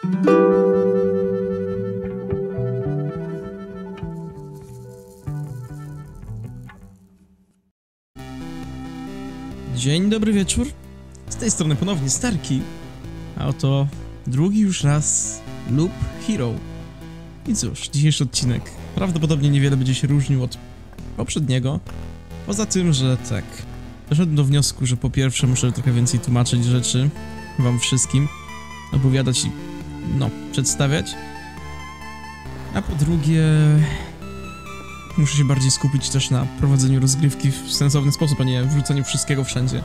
Dzień dobry wieczór. Z tej strony ponownie Starki. A oto drugi już raz Loop Hero. I cóż, dzisiejszy odcinek prawdopodobnie niewiele będzie się różnił od poprzedniego. Poza tym, że tak, doszedłem do wniosku, że po pierwsze muszę trochę więcej tłumaczyć rzeczy wam wszystkim, opowiadać i no, przedstawiać. A po drugie, muszę się bardziej skupić też na prowadzeniu rozgrywki w sensowny sposób, a nie wrzuceniu wszystkiego wszędzie.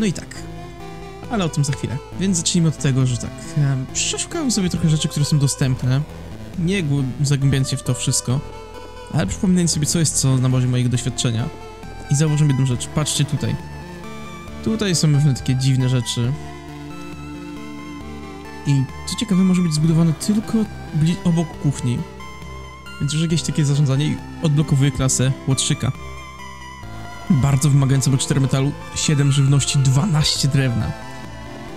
No i tak. Ale o tym za chwilę. Więc zacznijmy od tego, że tak. em, Przeszukałem sobie trochę rzeczy, które są dostępne. Nie zagłębiając się w to wszystko, ale przypominając sobie, co jest co na bazie mojego doświadczenia. I zauważyłem jedną rzecz. Patrzcie tutaj. Tutaj są pewne takie dziwne rzeczy. I co ciekawe, może być zbudowane tylko obok kuchni. Więc już jakieś takie zarządzanie odblokowuje klasę łotrzyka. Bardzo wymagające, bo 4 metalu, 7 żywności, 12 drewna.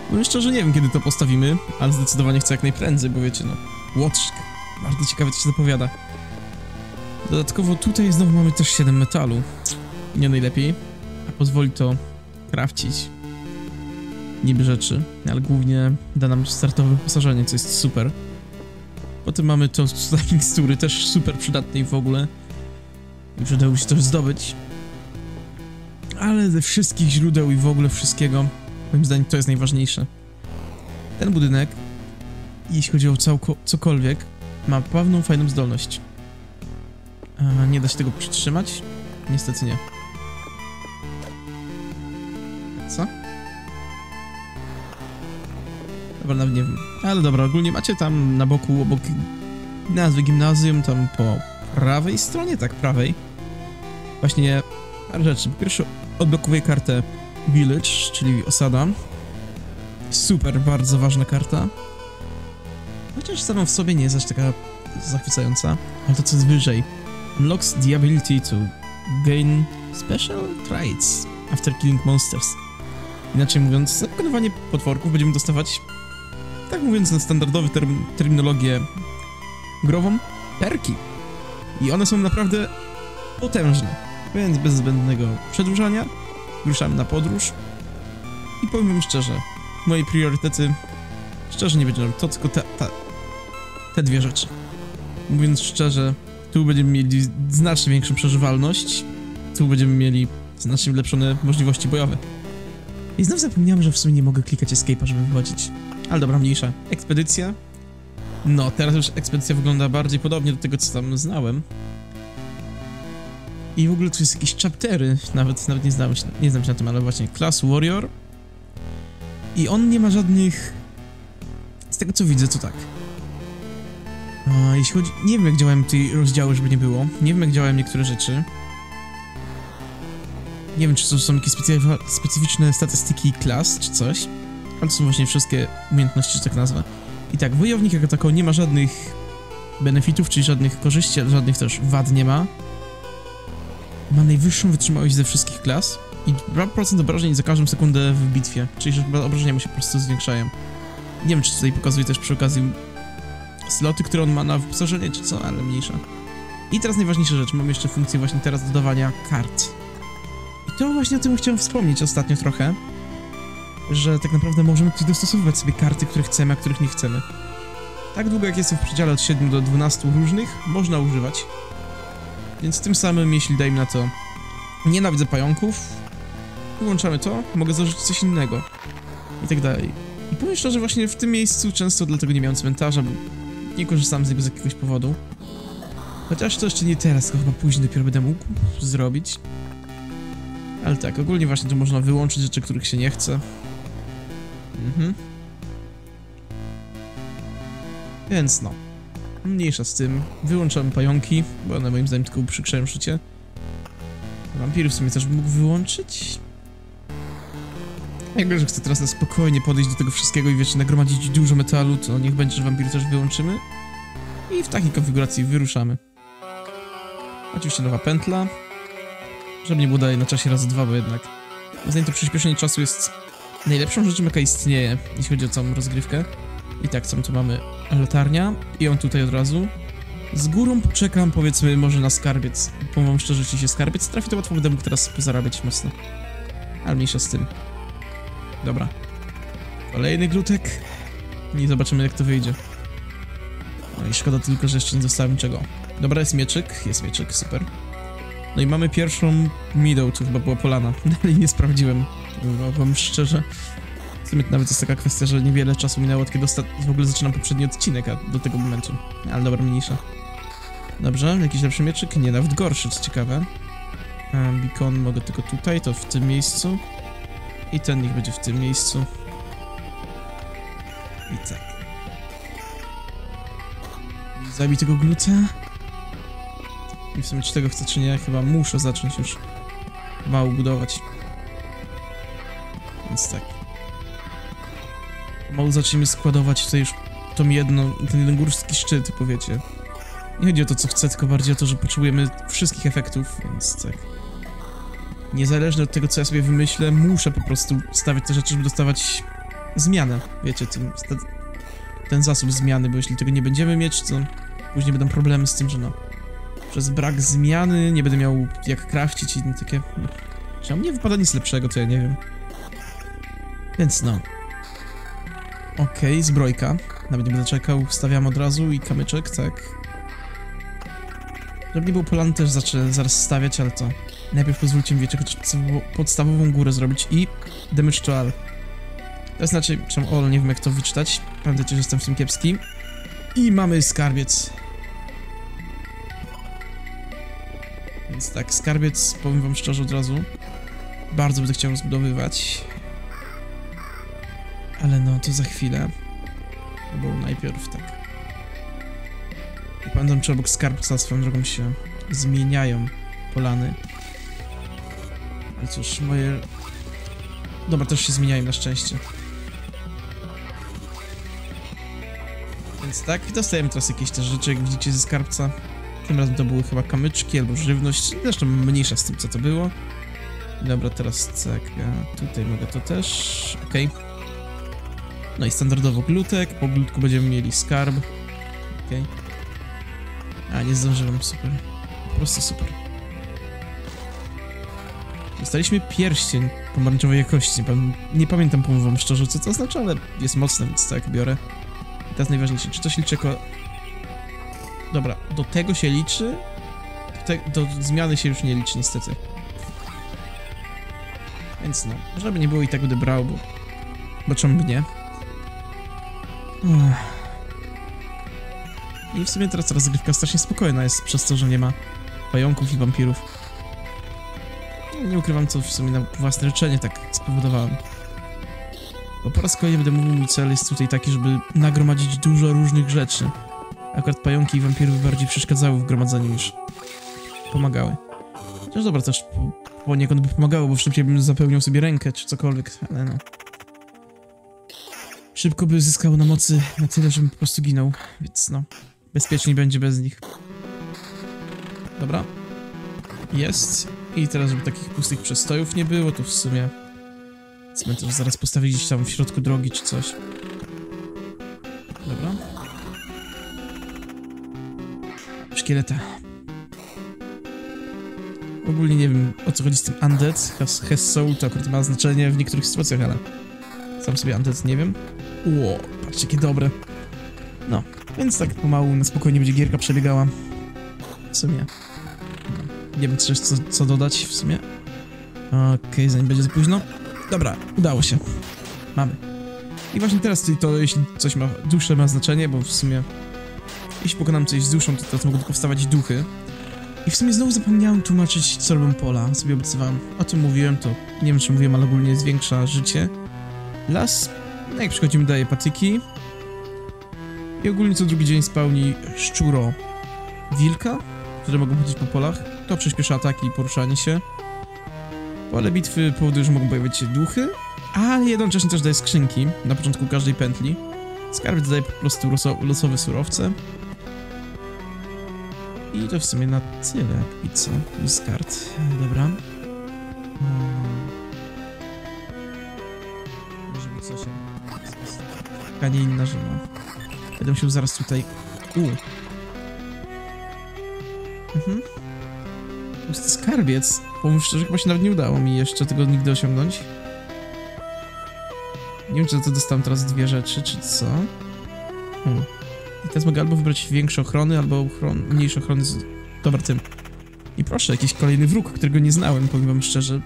Powiem szczerze, nie wiem kiedy to postawimy, ale zdecydowanie chcę jak najprędzej, bo wiecie, no, łotrzyk. Bardzo ciekawe, co się zapowiada. Dodatkowo tutaj znowu mamy też 7 metalu. Nie najlepiej, a pozwoli to krawcić niby rzeczy, ale głównie da nam startowe wyposażenie, co jest super. Potem mamy to mikstury, też super przydatne i w ogóle. I przydało się też zdobyć. Ale ze wszystkich źródeł i w ogóle wszystkiego, moim zdaniem to jest najważniejsze. Ten budynek, jeśli chodzi o całko, cokolwiek, ma pewną fajną zdolność. A nie da się tego przytrzymać? Niestety nie. Dobra, nawet nie wiem. Ale dobra, ogólnie macie tam na boku, obok nazwy gimnazjum, tam po prawej stronie, tak, prawej. Właśnie parę rzeczy. Po pierwsze, odblokowuję kartę Village, czyli osada. Super, bardzo ważna karta. Chociaż sama w sobie nie jest aż taka zachwycająca. Ale to co jest wyżej. Unlocks the ability to gain special traits after killing monsters. Inaczej mówiąc, za pokonywanie potworków będziemy dostawać tak mówiąc na standardowy term terminologię grową, perki. I one są naprawdę potężne. Więc bez zbędnego przedłużania ruszamy na podróż. I powiem wam szczerze, moje priorytety szczerze nie będą to, tylko te, te, te dwie rzeczy. Mówiąc szczerze, tu będziemy mieli znacznie większą przeżywalność, tu będziemy mieli znacznie ulepszone możliwości bojowe. I znów zapomniałem, że w sumie nie mogę klikać escape'a, żeby wychodzić. Ale dobra, mniejsza. Ekspedycja. No, teraz już ekspedycja wygląda bardziej podobnie do tego, co tam znałem. I w ogóle tu jest jakieś chaptery, nawet, nawet nie, znam się, nie znam się na tym, ale właśnie Class Warrior. I on nie ma żadnych... Z tego co widzę, to tak. A, jeśli chodzi... Nie wiem jak działają te rozdziały, żeby nie było. Nie wiem jak działają niektóre rzeczy. Nie wiem, czy to są jakieś specyf- specyficzne statystyki klas, czy coś. Ale to są właśnie wszystkie umiejętności, że tak nazwę. I tak, wojownik jako tako nie ma żadnych benefitów, czyli żadnych korzyści, ale żadnych też wad nie ma. Ma najwyższą wytrzymałość ze wszystkich klas i 2% obrażeń za każdą sekundę w bitwie, czyli że obrażenia mu się po prostu zwiększają. Nie wiem, czy tutaj pokazuje też przy okazji sloty, które on ma na wyposażenie, czy co, ale mniejsza. I teraz najważniejsza rzecz, mamy jeszcze funkcję właśnie teraz dodawania kart. I to właśnie o tym chciałem wspomnieć ostatnio trochę, że tak naprawdę możemy tutaj dostosowywać sobie karty, które chcemy, a których nie chcemy. Tak długo jak jestem w przedziale od 7 do 12 różnych, można używać. Więc tym samym, jeśli dajmy na to nienawidzę pająków, wyłączamy to, mogę założyć coś innego. I tak dalej. I powiem szczerze, właśnie w tym miejscu często dlatego nie miałem cmentarza, bo nie korzystałem z niego z jakiegoś powodu. Chociaż to jeszcze nie teraz, tylko chyba później dopiero będę mógł zrobić. Ale tak, ogólnie właśnie tu można wyłączyć rzeczy, których się nie chce. Mhm. Więc no. Mniejsza z tym. Wyłączamy pająki, bo one moim zdaniem tylko uprzykrzają życie. Wampiry w sumie też bym mógł wyłączyć. Jakby, że chcę teraz na spokojnie podejść do tego wszystkiego i wiecie, nagromadzić dużo metalu, to niech będzie, że wampiry też wyłączymy. I w takiej konfiguracji wyruszamy. Oczywiście nowa pętla. Żeby nie było dalej na czasie razy dwa, bo jednak... Zdaniem to przyspieszenie czasu jest najlepszą rzeczą, jaka istnieje, jeśli chodzi o całą rozgrywkę. I tak, co tu mamy? Latarnia i on tutaj od razu. Z górą poczekam, powiedzmy, może na skarbiec. Powiem szczerze, jeśli się skarbiec trafi, to łatwo będę mógł teraz pozarabiać mocno. Ale mniejsza z tym. Dobra. Kolejny glutek. I zobaczymy, jak to wyjdzie. No i szkoda tylko, że jeszcze nie dostałem niczego. Dobra, jest mieczyk, jest mieczyk, super. No i mamy pierwszą midą, to chyba była polana. Dalej nie sprawdziłem, powiem wam szczerze. W sumie nawet jest taka kwestia, że niewiele czasu minęło, od kiedy w ogóle zaczynam poprzedni odcinek, a do tego momentu. Ale dobra, mniejsza. Dobrze, jakiś lepszy mieczyk? Nie, nawet gorszy, co ciekawe. A, beacon mogę tylko tutaj, to w tym miejscu. I ten niech będzie w tym miejscu. I tak. Zabij tego gluta. I w sumie czy tego chcę, czy nie, chyba muszę zacząć już mało budować. Więc tak. Mało zacznijmy składować tutaj już tą jedną, ten jeden górski szczyt, powiecie. Nie chodzi o to, co chcę, tylko bardziej o to, że potrzebujemy wszystkich efektów, więc tak. Niezależnie od tego, co ja sobie wymyślę, muszę po prostu stawiać te rzeczy, żeby dostawać zmianę. Wiecie, ten, ten, zasób zmiany, bo jeśli tego nie będziemy mieć, to później będą problemy z tym, że no... Przez brak zmiany nie będę miał jak crafcić i takie... No, Czemu nie wypada nic lepszego, to ja nie wiem. Więc no. Okej, zbrojka. Nawet nie będę czekał, wstawiam od razu i kamyczek, tak. Żeby nie był polany też zacznę zaraz stawiać, ale to... Najpierw pozwólcie mi, wiecie, chociaż podstawową górę zrobić i damage to all. To znaczy, czemu all, nie wiem jak to wyczytać. Pamiętajcie, że jestem w tym kiepski. I mamy skarbiec. Więc tak, skarbiec, powiem wam szczerze od razu, bardzo będę chciał rozbudowywać. Ale no, to za chwilę. Bo najpierw tak. I pamiętam, czy obok skarbca swoją drogą się zmieniają polany. Ale cóż, moje... Dobra, też się zmieniają na szczęście. Więc tak, dostajemy teraz jakieś te rzeczy, jak widzicie ze skarbca. Tym razem to były chyba kamyczki albo żywność, zresztą mniejsza z tym, co to było. Dobra, teraz tak, tutaj mogę to też, okej. No i standardowo glutek, po glutku będziemy mieli skarb. Okej. A, nie zdążyłem, super. Po prostu super. Dostaliśmy pierścień pomarańczowej jakości. Nie pamiętam, powiem wam szczerze, co to oznacza, ale jest mocne, więc tak, biorę. I teraz najważniejsze, czy to się liczy jako... Dobra, do tego się liczy? Do, te, do zmiany się już nie liczy, niestety. Więc no, żeby nie było i tak będę brał, bo... Bo czemu nie? I w sumie teraz rozgrywka strasznie spokojna jest przez to, że nie ma pająków i wampirów. Nie ukrywam, co w sumie na własne życzenie tak spowodowałem. Bo po raz kolejny będę mówił, mój cel jest tutaj taki, żeby nagromadzić dużo różnych rzeczy. Akurat pająki i wampiry bardziej przeszkadzały w gromadzeniu niż pomagały. Chociaż dobra, też po, poniekąd by pomagało, bo szybciej bym zapełnił sobie rękę czy cokolwiek, ale no. Szybko by zyskał na mocy na tyle, żebym po prostu ginął, więc no. Bezpieczniej będzie bez nich. Dobra. Jest. I teraz, żeby takich pustych przestojów nie było, to w sumie cmentarz zaraz postawić gdzieś tam w środku drogi czy coś. Dobra. Szkieleta. Ogólnie nie wiem o co chodzi z tym undead. Has, has soul to akurat ma znaczenie w niektórych sytuacjach, ale sam sobie undead nie wiem. Ło, patrzcie jakie dobre. No, więc tak pomału na spokojnie będzie gierka przebiegała. W sumie. Nie wiem coś co, co dodać w sumie. Okej, zanim będzie za późno. Dobra, udało się. Mamy. I właśnie teraz to, jeśli coś ma dłuższe ma znaczenie, bo w sumie jeśli pokonam coś z duszą, to teraz mogą tylko wstawać duchy. I w sumie znowu zapomniałem tłumaczyć, co robią pola. Sobie obiecywałem. O tym mówiłem, to nie wiem, czy mówiłem, ale ogólnie zwiększa życie. Las, no jak przychodzimy, daje patyki. I ogólnie co drugi dzień spełni szczuro wilka, które mogą chodzić po polach. To przyspiesza ataki i poruszanie się. Pole bitwy powoduje, że mogą pojawić się duchy, ale jednocześnie też daje skrzynki na początku każdej pętli. Skarb daje po prostu loso losowe surowce. I to w sumie na tyle, i co? Z kart. Dobra. Hmm. Może być coś. A nie inna, no. Będę musiał zaraz tutaj... U. Mhm. Pusty skarbiec. Powiem szczerze, chyba się nawet nie udało mi jeszcze tego nigdy osiągnąć. Nie wiem, czy to dostałem teraz dwie rzeczy, czy co. Hmm. I teraz mogę albo wybrać większe ochrony, albo ochron mniejsze ochrony z... Dobra, tym. I proszę, jakiś kolejny wróg, którego nie znałem, powiem wam szczerze.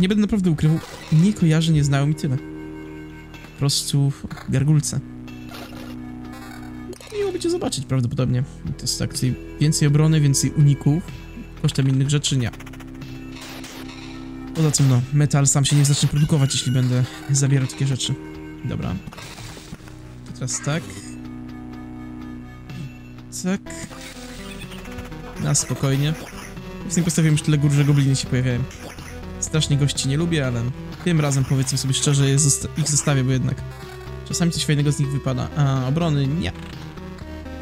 Nie będę naprawdę ukrywał, nie kojarzę, nie znałem i tyle. Prostu gargulce. Miło będzie zobaczyć prawdopodobnie. To jest tak, więcej obrony, więcej uników. Kosztem innych rzeczy nie. Poza tym no, metal sam się nie zacznie produkować, jeśli będę zabierał takie rzeczy. Dobra. To teraz tak. Tak. Na spokojnie. Z tym postawiłem już tyle gór, że gobliny się pojawiają. Strasznie gości nie lubię, ale tym razem powiedzmy sobie szczerze, je zosta ich zostawię, bo jednak czasami coś fajnego z nich wypada. A obrony nie.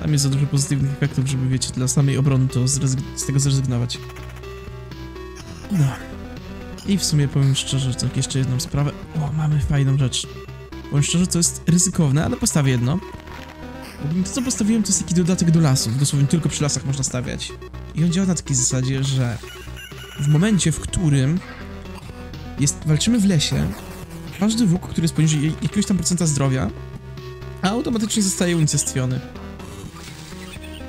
Tam jest za dużo pozytywnych efektów, żeby wiecie, dla samej obrony to z tego zrezygnować. No. I w sumie powiem szczerze, tak jeszcze jedną sprawę. O, mamy fajną rzecz. Powiem szczerze, to jest ryzykowne, ale postawię jedno. To, co postawiłem, to jest taki dodatek do lasów. Dosłownie tylko przy lasach można stawiać. I on działa na takiej zasadzie, że w momencie, w którym jest, walczymy w lesie, każdy wróg, który jest poniżej jakiegoś tam procenta zdrowia, automatycznie zostaje unicestwiony.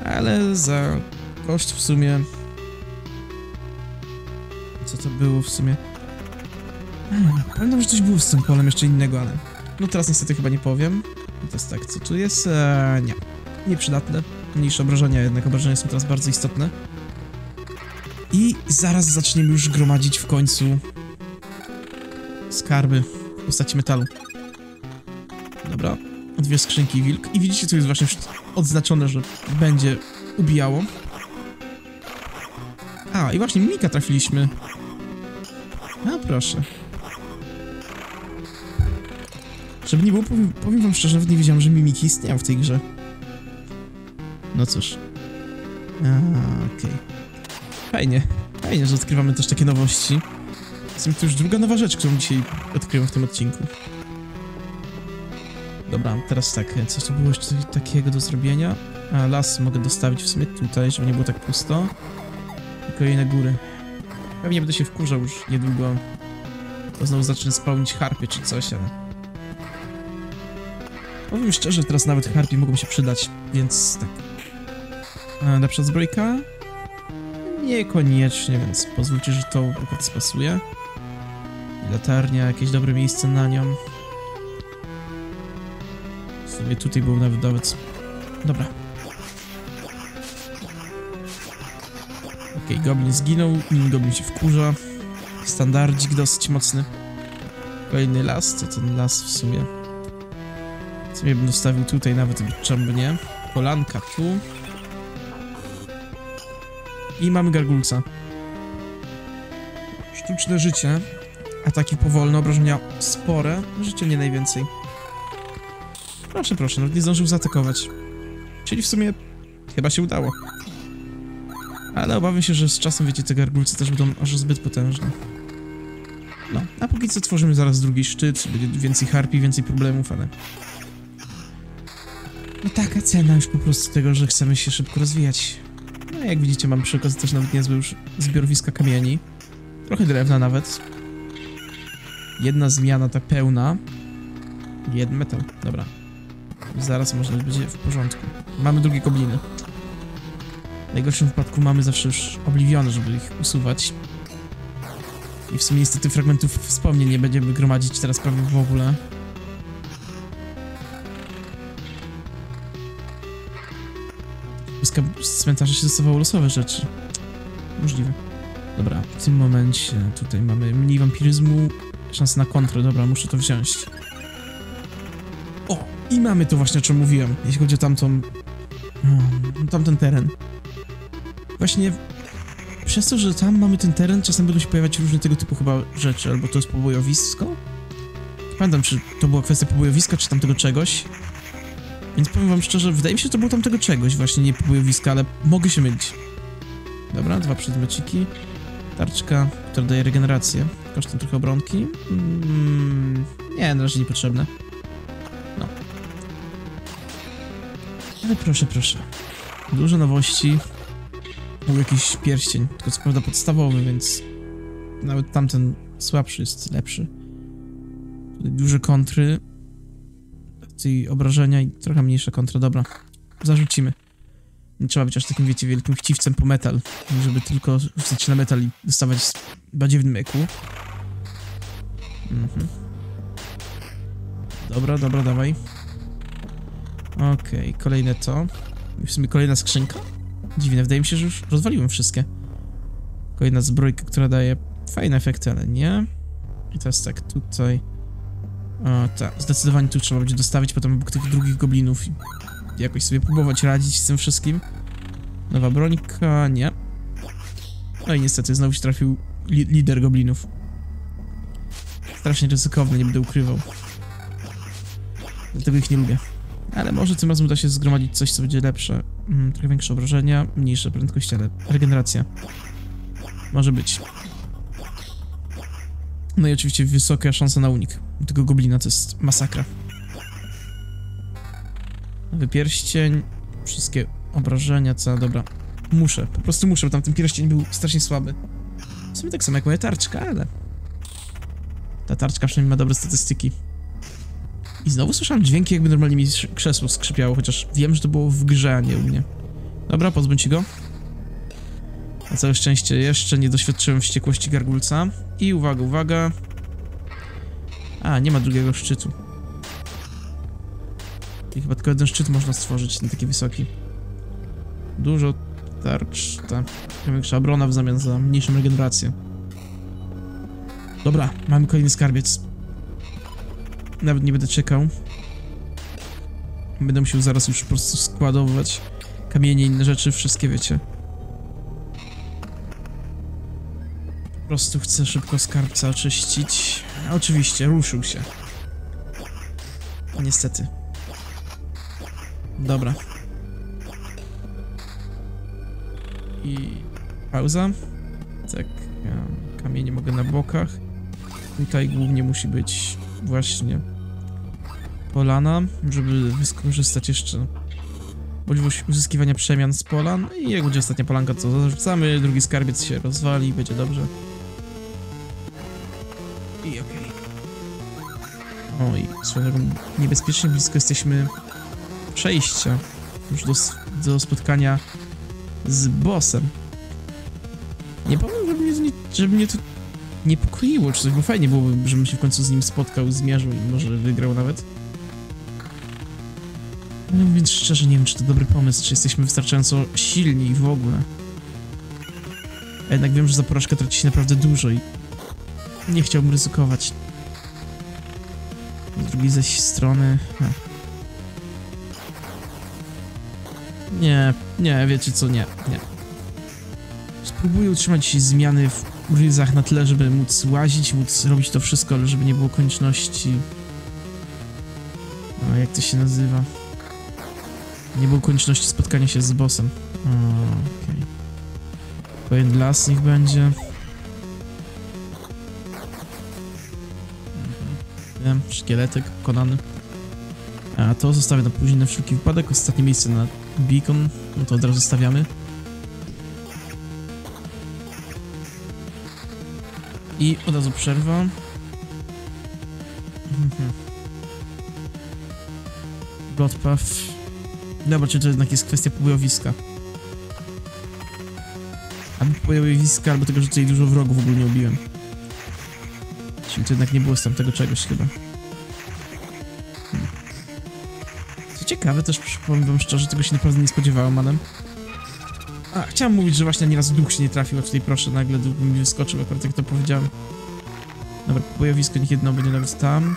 Ale za koszt w sumie... Co to było w sumie? Pamiętam, że coś było z tym polem jeszcze innego, ale... No teraz niestety chyba nie powiem. To jest tak, co tu jest? Eee, nie. Nieprzydatne. Mniejsze obrażenia, jednak obrażenia są teraz bardzo istotne. I zaraz zaczniemy już gromadzić w końcu skarby w postaci metalu. Dobra, dwie skrzynki wilk. I widzicie, tu jest właśnie odznaczone, że będzie ubijało. A, i właśnie Mika trafiliśmy. A, proszę. Żeby nie było, powiem, powiem wam szczerze, nawet nie wiedziałem, że mimiki istniał w tej grze. No cóż. Okej. Okay. Fajnie. Fajnie, że odkrywamy też takie nowości. Jest to już druga nowa rzecz, którą dzisiaj odkryłem w tym odcinku. Dobra, teraz tak, coś tu było jeszcze takiego do zrobienia. A, las mogę dostawić w sumie tutaj, żeby nie było tak pusto. I kolejne góry. Pewnie będę się wkurzał już niedługo. Bo znowu zacznę spełnić harpy czy coś, ale... Powiem szczerze, teraz nawet harpy mogą się przydać, więc tak. A, lepsza zbrojka? Niekoniecznie, więc pozwólcie, że to akurat spasuje. Latarnia, jakieś dobre miejsce na nią. W sumie tutaj był nawet nawet... Dobra. Okej, okay, goblin zginął, inny goblin się wkurza. Standardzik dosyć mocny. Kolejny las, to ten las w sumie. W sumie bym dostawił tutaj nawet, czemu nie. Polanka tu. I mamy gargulca. Sztuczne życie. Ataki powolne, obrażenia spore, życie nie najwięcej. Proszę, proszę, nawet nie zdążył zaatakować. Czyli w sumie chyba się udało. Ale obawiam się, że z czasem, wiecie, te gargulce też będą aż zbyt potężne. No, a póki co tworzymy zaraz drugi szczyt, będzie więcej harpi, więcej problemów, ale... No taka cena już po prostu tego, że chcemy się szybko rozwijać. No jak widzicie, mam przy okazji też nawet niezłe już zbiorowiska kamieni. Trochę drewna nawet. Jedna zmiana ta pełna. Jeden metal, dobra. Zaraz może będzie w porządku. Mamy drugie gobliny. W najgorszym wypadku mamy zawsze już obliwione, żeby ich usuwać. I w sumie niestety fragmentów wspomnień nie będziemy gromadzić teraz prawie w ogóle. Z cmentarza się dostawało losowe rzeczy. Możliwe. Dobra, w tym momencie tutaj mamy mniej wampiryzmu, Szansa na kontrol, dobra, muszę to wziąć. O! I mamy to właśnie, o czym mówiłem, jeśli chodzi o tamtą... Um, tamten teren. Właśnie przez to, że tam mamy ten teren, czasem będą się pojawiać różne tego typu chyba rzeczy, albo to jest pobojowisko? Nie pamiętam, czy to była kwestia pobojowiska, czy tamtego czegoś. Więc powiem wam szczerze, wydaje mi się, że to było tamtego czegoś, właśnie nie pobojowiska, ale mogę się mylić. Dobra, dwa przedmiociki. Tarczka, która daje regenerację. Kosztem trochę obronki. Mm, nie, na razie niepotrzebne. Ale proszę, proszę. Dużo nowości. Był jakiś pierścień, tylko co prawda podstawowy, więc nawet tamten słabszy jest lepszy. Duże kontry. Tutaj obrażenia i trochę mniejsza kontra. Dobra, zarzucimy. Nie trzeba być aż takim, wiecie, wielkim chciwcem po metal, żeby tylko rzucać na metal i dostawać z badziewnym eku. Mhm. Dobra, dobra, dawaj. Okej, kolejne to. I w sumie kolejna skrzynka? Dziwne, wydaje mi się, że już rozwaliłem wszystkie. Kolejna zbrojka, która daje fajne efekty, ale nie. I teraz tak, tutaj... O, tak, zdecydowanie tu trzeba będzie dostawić potem obok tych drugich goblinów i jakoś sobie próbować radzić z tym wszystkim. Nowa brońka, nie. No i niestety znowu się trafił li lider goblinów. Strasznie ryzykowne, nie będę ukrywał. Dlatego ich nie lubię. Ale może tym razem uda się zgromadzić coś, co będzie lepsze. Mm, trochę większe obrażenia, mniejsze prędkości, ale regeneracja. Może być. No i oczywiście wysoka szansa na unik. Tego goblina to jest masakra. Nowy pierścień, wszystkie obrażenia, co, dobra. Muszę, po prostu muszę, bo tamten pierścień był strasznie słaby. W sumie tak samo jak moja tarczka, ale... Ta tarczka przynajmniej ma dobre statystyki. I znowu słyszałem dźwięki, jakby normalnie mi krzesło skrzypiało, chociaż wiem, że to było w grze, a nie u mnie. Dobra, pozbądź go. Na całe szczęście jeszcze nie doświadczyłem wściekłości gargulca. I uwaga, uwaga. A, nie ma drugiego szczytu. I chyba tylko jeden szczyt można stworzyć, ten taki wysoki. Dużo tarcz, ta większa obrona w zamian za mniejszą regenerację. Dobra, mamy kolejny skarbiec. Nawet nie będę czekał. Będę musiał zaraz już po prostu składować kamienie inne rzeczy, wszystkie wiecie. Po prostu chcę szybko skarbca oczyścić. Oczywiście, ruszył się. Niestety. Dobra. I pauza. Tak, kamienie mogę na bokach. Tutaj głównie musi być właśnie polana, żeby wykorzystać jeszcze możliwość uzyskiwania przemian z polan. I jak będzie ostatnia polanka, to zarzucamy, drugi skarbiec się rozwali, będzie dobrze. I okej. Okay. Oj, swoją drogą, niebezpiecznie blisko jesteśmy przejścia już do, do spotkania z bossem. Nie powiem, żeby mnie, żeby mnie to niepokoiło, czy coś, bo fajnie byłoby, żebym się w końcu z nim spotkał, zmierzył i może wygrał nawet. No mówiąc szczerze, nie wiem, czy to dobry pomysł, czy jesteśmy wystarczająco silni w ogóle. A jednak wiem, że za porażkę traci się naprawdę dużo i nie chciałbym ryzykować. Z drugiej zaś strony... No. Nie, nie, wiecie co, nie, nie. Spróbuję utrzymać zmiany w ryzach na tyle, żeby móc łazić, móc robić to wszystko, ale żeby nie było konieczności... O, jak to się nazywa? Nie było konieczności spotkania się z bossem. Okej. Okay. Las niech będzie. Mhm. Wiem, szkieletek pokonany. A to zostawię na później na wszelki wypadek. Ostatnie miejsce na beacon. No to od razu zostawiamy. I od razu przerwa. Bloodpath. Dobra, czy to jednak jest kwestia pobojowiska. Albo pobojowiska, albo tego, że tutaj dużo wrogów w ogóle nie ubiłem. Czyli to jednak nie było z tamtego czegoś chyba. Hmm. Co ciekawe, też powiem wam szczerze, tego się naprawdę nie spodziewałem, manem. A, chciałem mówić, że właśnie ani razu duch się nie trafił, a tutaj proszę, nagle duch mi wyskoczył, akurat jak to powiedziałem. Dobra, bojowisko niech jedno będzie nawet tam.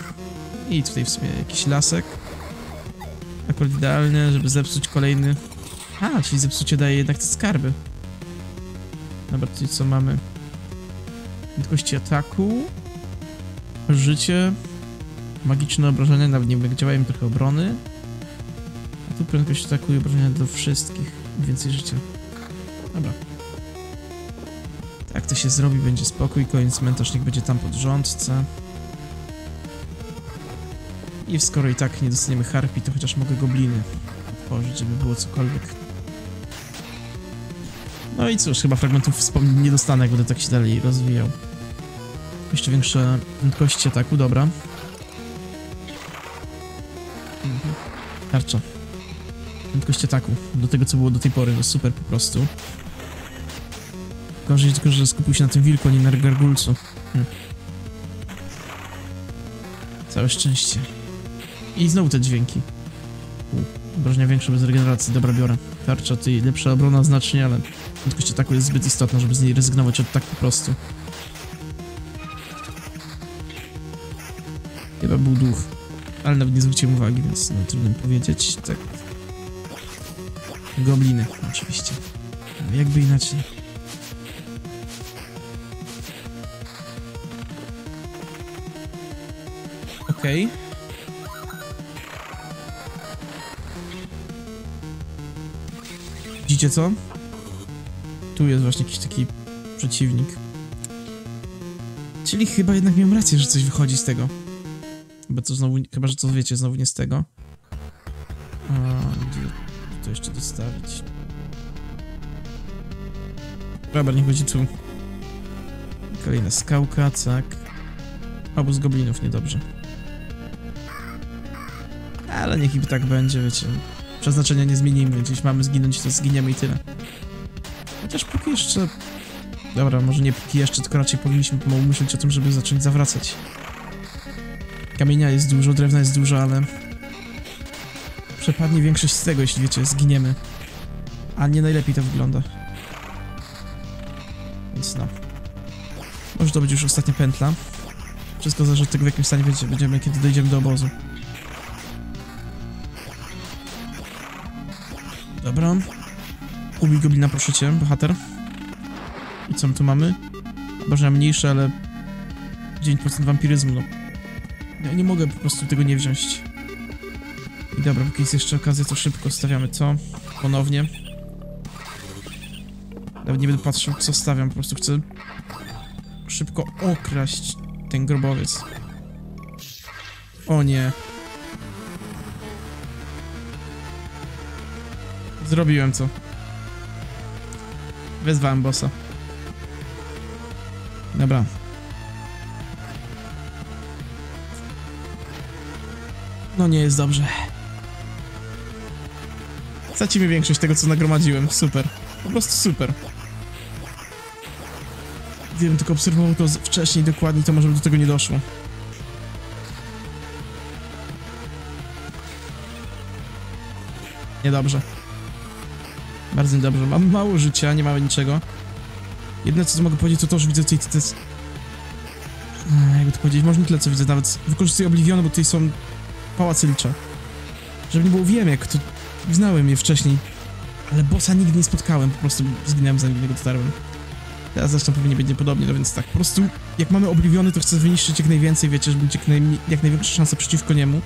I tutaj w sumie jakiś lasek. Akurat idealny, żeby zepsuć kolejny... A, czyli zepsucie daje jednak te skarby. Dobra, tutaj co mamy? Prędkości ataku. Życie. Magiczne obrażenia, nawet nie jak działają trochę obrony. A tu prędkość ataku i obrażenia dla wszystkich. Więcej życia. Dobra. Tak to się zrobi, będzie spokój, koniec cmentarz niech będzie tam pod rządce. I skoro i tak nie dostaniemy harpi, to chociaż mogę gobliny pożyć, żeby było cokolwiek. No i cóż, chyba fragmentów wspomnień nie dostanę, jak będę tak się dalej rozwijał. Jeszcze większe prędkości ataku, dobra. Mhm. Tarcza. Prędkość ataku. Do tego, co było do tej pory. No super po prostu. Gorzej tylko, że skupił się na tym wilku, a nie na gargulcu. Hm. Całe szczęście. I znowu te dźwięki. Obrażenia większe bez regeneracji. Dobra, biorę. Tarcza, ty lepsza obrona znacznie, ale prędkość ataku jest zbyt istotna, żeby z niej rezygnować od tak po prostu. Chyba był duch. Ale nawet nie zwróciłem uwagi, więc no, trudno powiedzieć. Tak. Gobliny, oczywiście. No, Jakby inaczej. Okej. Widzicie co? Tu jest właśnie jakiś taki przeciwnik. Czyli chyba jednak miałem rację, że coś wychodzi z tego. Chyba to znowu, chyba że to wiecie, znowu nie z tego. A, gdzie to jeszcze dostawić? Dobra, niech będzie tu. Kolejna skałka, tak. Albo z goblinów, niedobrze. Ale niech i tak będzie, wiecie. Przeznaczenia nie zmienimy. Gdzieś mamy zginąć, to zginiemy i tyle. Chociaż póki jeszcze... Dobra, może nie póki jeszcze, tylko raczej powinniśmy pomału myśleć o tym, żeby zacząć zawracać. Kamienia jest dużo, drewna jest dużo, ale... Przepadnie większość z tego, jeśli wiecie, zginiemy. A nie najlepiej to wygląda. Więc no. Może to będzie już ostatnia pętla. Wszystko zależy od tego, w jakim stanie będzie- będziemy, kiedy dojdziemy do obozu. Dobra. Ubij goblina, proszę cię, bohater. I co my tu mamy? Obrażenia mniejsze, ale... 9% wampiryzmu, no. Ja nie mogę po prostu tego nie wziąć. I dobra, póki jest jeszcze okazja, to szybko stawiamy co? Ponownie. Nawet nie będę patrzył, co stawiam, po prostu chcę szybko okraść ten grobowiec. O nie. Zrobiłem co. Wezwałem bossa. Dobra. No nie jest dobrze. Stracimy większość tego, co nagromadziłem. Super. Po prostu super. Gdybym tylko obserwował to wcześniej dokładniej, to może by do tego nie doszło. Niedobrze. Bardzo niedobrze. Mam mało życia, nie mamy niczego. Jedyne co mogę powiedzieć to to, że widzę tutaj... Eee, Jakby to powiedzieć, może nie tyle co widzę, nawet wykorzystuję Obliviona, bo tutaj są pałace licze. Żeby nie było, wiem jak, to znałem je wcześniej. Ale bossa nigdy nie spotkałem, po prostu zginąłem zanim do niego dotarłem. Teraz zresztą pewnie będzie podobnie, no więc tak, po prostu jak mamy Obliviony, to chcę wyniszczyć jak najwięcej, wiecie, żeby mieć jak, najmniej, jak największe szanse przeciwko niemu.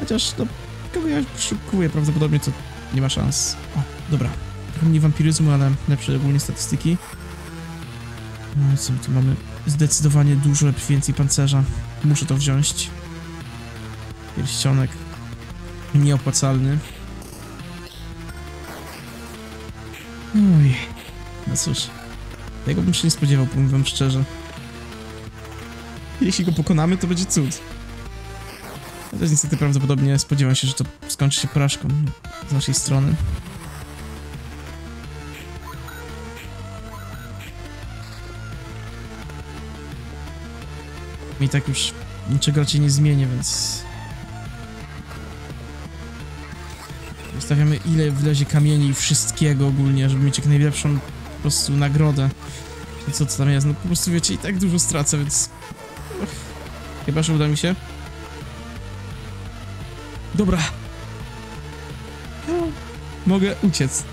Chociaż, no, kogo ja szukuję prawdopodobnie, to nie ma szans. O, dobra. Trochę mniej wampiryzmu, ale lepsze ogólnie statystyki. No i co tu mamy? Zdecydowanie dużo więcej pancerza. Muszę to wziąć. Pierścionek. Nieopłacalny. Oj. No cóż. Tego bym się nie spodziewał, powiem wam szczerze. Jeśli go pokonamy, to będzie cud. Chociaż niestety prawdopodobnie spodziewam się, że to skończy się porażką z naszej strony. I tak już niczego raczej nie zmienię, więc... Ustawiamy ile wlezie kamieni i wszystkiego ogólnie, żeby mieć jak najlepszą po prostu nagrodę. I co to tam jest? No po prostu wiecie, i tak dużo stracę, więc... Chyba, że uda mi się. Dobra. Mogę uciec.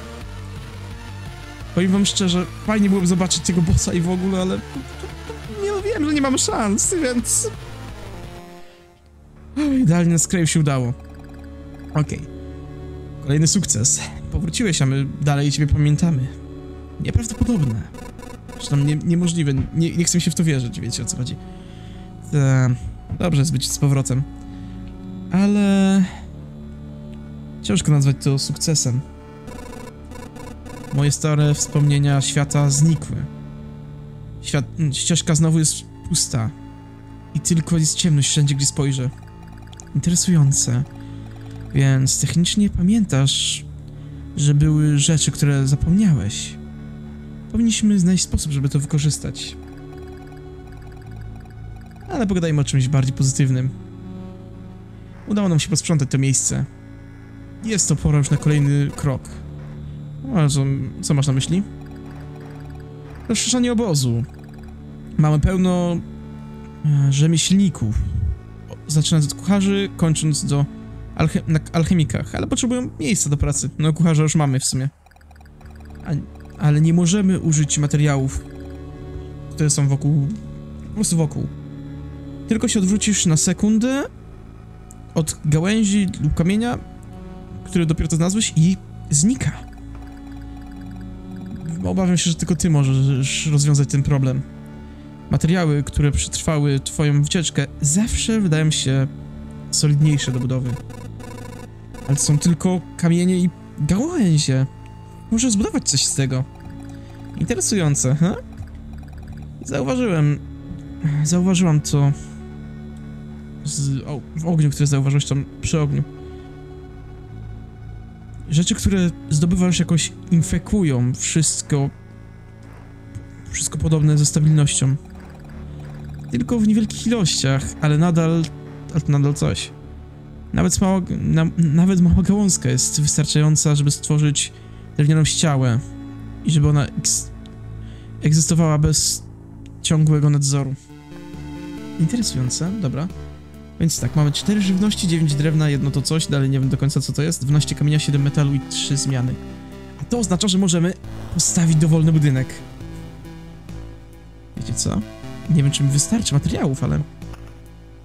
Powiem wam szczerze, fajnie byłoby zobaczyć tego bossa i w ogóle, ale... Nie no, wiem, że nie mam szans, więc... Idealnie skraju się udało. Okej. Kolejny sukces. Powróciłeś, a my dalej ciebie pamiętamy. Nieprawdopodobne. Zresztą nie, niemożliwe. Nie, nie chcę się w to wierzyć, wiecie o co chodzi. Ta, dobrze jest być z powrotem. Ale... Ciężko nazwać to sukcesem. Moje stare wspomnienia świata znikły. Świat, mm, ścieżka znowu jest pusta. I tylko jest ciemność wszędzie, gdzie spojrzę. Interesujące. Więc technicznie pamiętasz, że były rzeczy, które zapomniałeś. Powinniśmy znaleźć sposób, żeby to wykorzystać. Ale pogadajmy o czymś bardziej pozytywnym. Udało nam się posprzątać to miejsce. Jest to pora już na kolejny krok. A co, co masz na myśli? Rozszerzanie obozu. Mamy pełno e, rzemieślników. Zaczynając od kucharzy, kończąc do na alchemikach, ale potrzebują miejsca do pracy. No kucharza już mamy w sumie. A, ale nie możemy użyć materiałów, które są wokół, po prostu wokół. Tylko się odwrócisz na sekundę od gałęzi lub kamienia, który dopiero to znalazłeś i znika. Obawiam się, że tylko ty możesz rozwiązać ten problem. Materiały, które przetrwały twoją wycieczkę, zawsze wydają się solidniejsze do budowy. Ale są tylko kamienie i gałęzie. Może zbudować coś z tego. Interesujące, ha? Zauważyłem... Zauważyłam to... Z, o, w ogniu, które zauważyłeś tam przy ogniu. Rzeczy, które zdobywasz jakoś infekują wszystko... Wszystko podobne ze stabilnością. Tylko w niewielkich ilościach, ale nadal... Ale nadal coś. Nawet mała, na, nawet mała gałązka jest wystarczająca, żeby stworzyć drewnianą ściałę i żeby ona eks, egzystowała bez ciągłego nadzoru. Interesujące, dobra. Więc tak, mamy 4 żywności, 9 drewna, jedno to coś, dalej nie wiem do końca co to jest, 12 kamienia, 7 metalu i 3 zmiany. A to oznacza, że możemy postawić dowolny budynek. Wiecie co? Nie wiem, czy mi wystarczy materiałów, ale...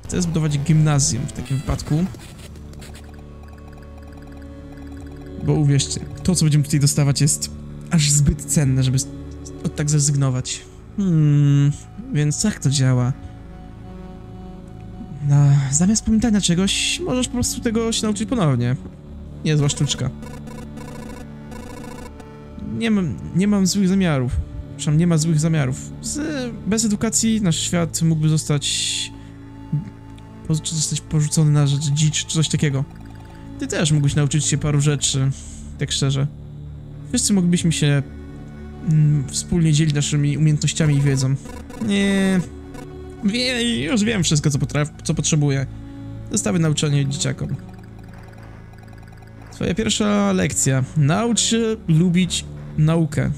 Chcę zbudować gimnazjum w takim wypadku. Bo uwierzcie, to co będziemy tutaj dostawać jest aż zbyt cenne, żeby od tak zrezygnować. Hmm, więc jak to działa? No, zamiast pamiętania czegoś, możesz po prostu tego się nauczyć ponownie. Niezła sztuczka. Nie mam, nie mam złych zamiarów. Przepraszam, nie ma złych zamiarów. Z, bez edukacji nasz świat mógłby zostać... Po, zostać porzucony na rzecz dzicz, czy coś takiego. Ty też mógłbyś nauczyć się paru rzeczy, tak szczerze. Wszyscy moglibyśmy się mm, wspólnie dzielić naszymi umiejętnościami i wiedzą. Nie... Wie, już wiem wszystko, co, potraf, co potrzebuję. Zostawię nauczanie dzieciakom. Twoja pierwsza lekcja. Naucz lubić naukę.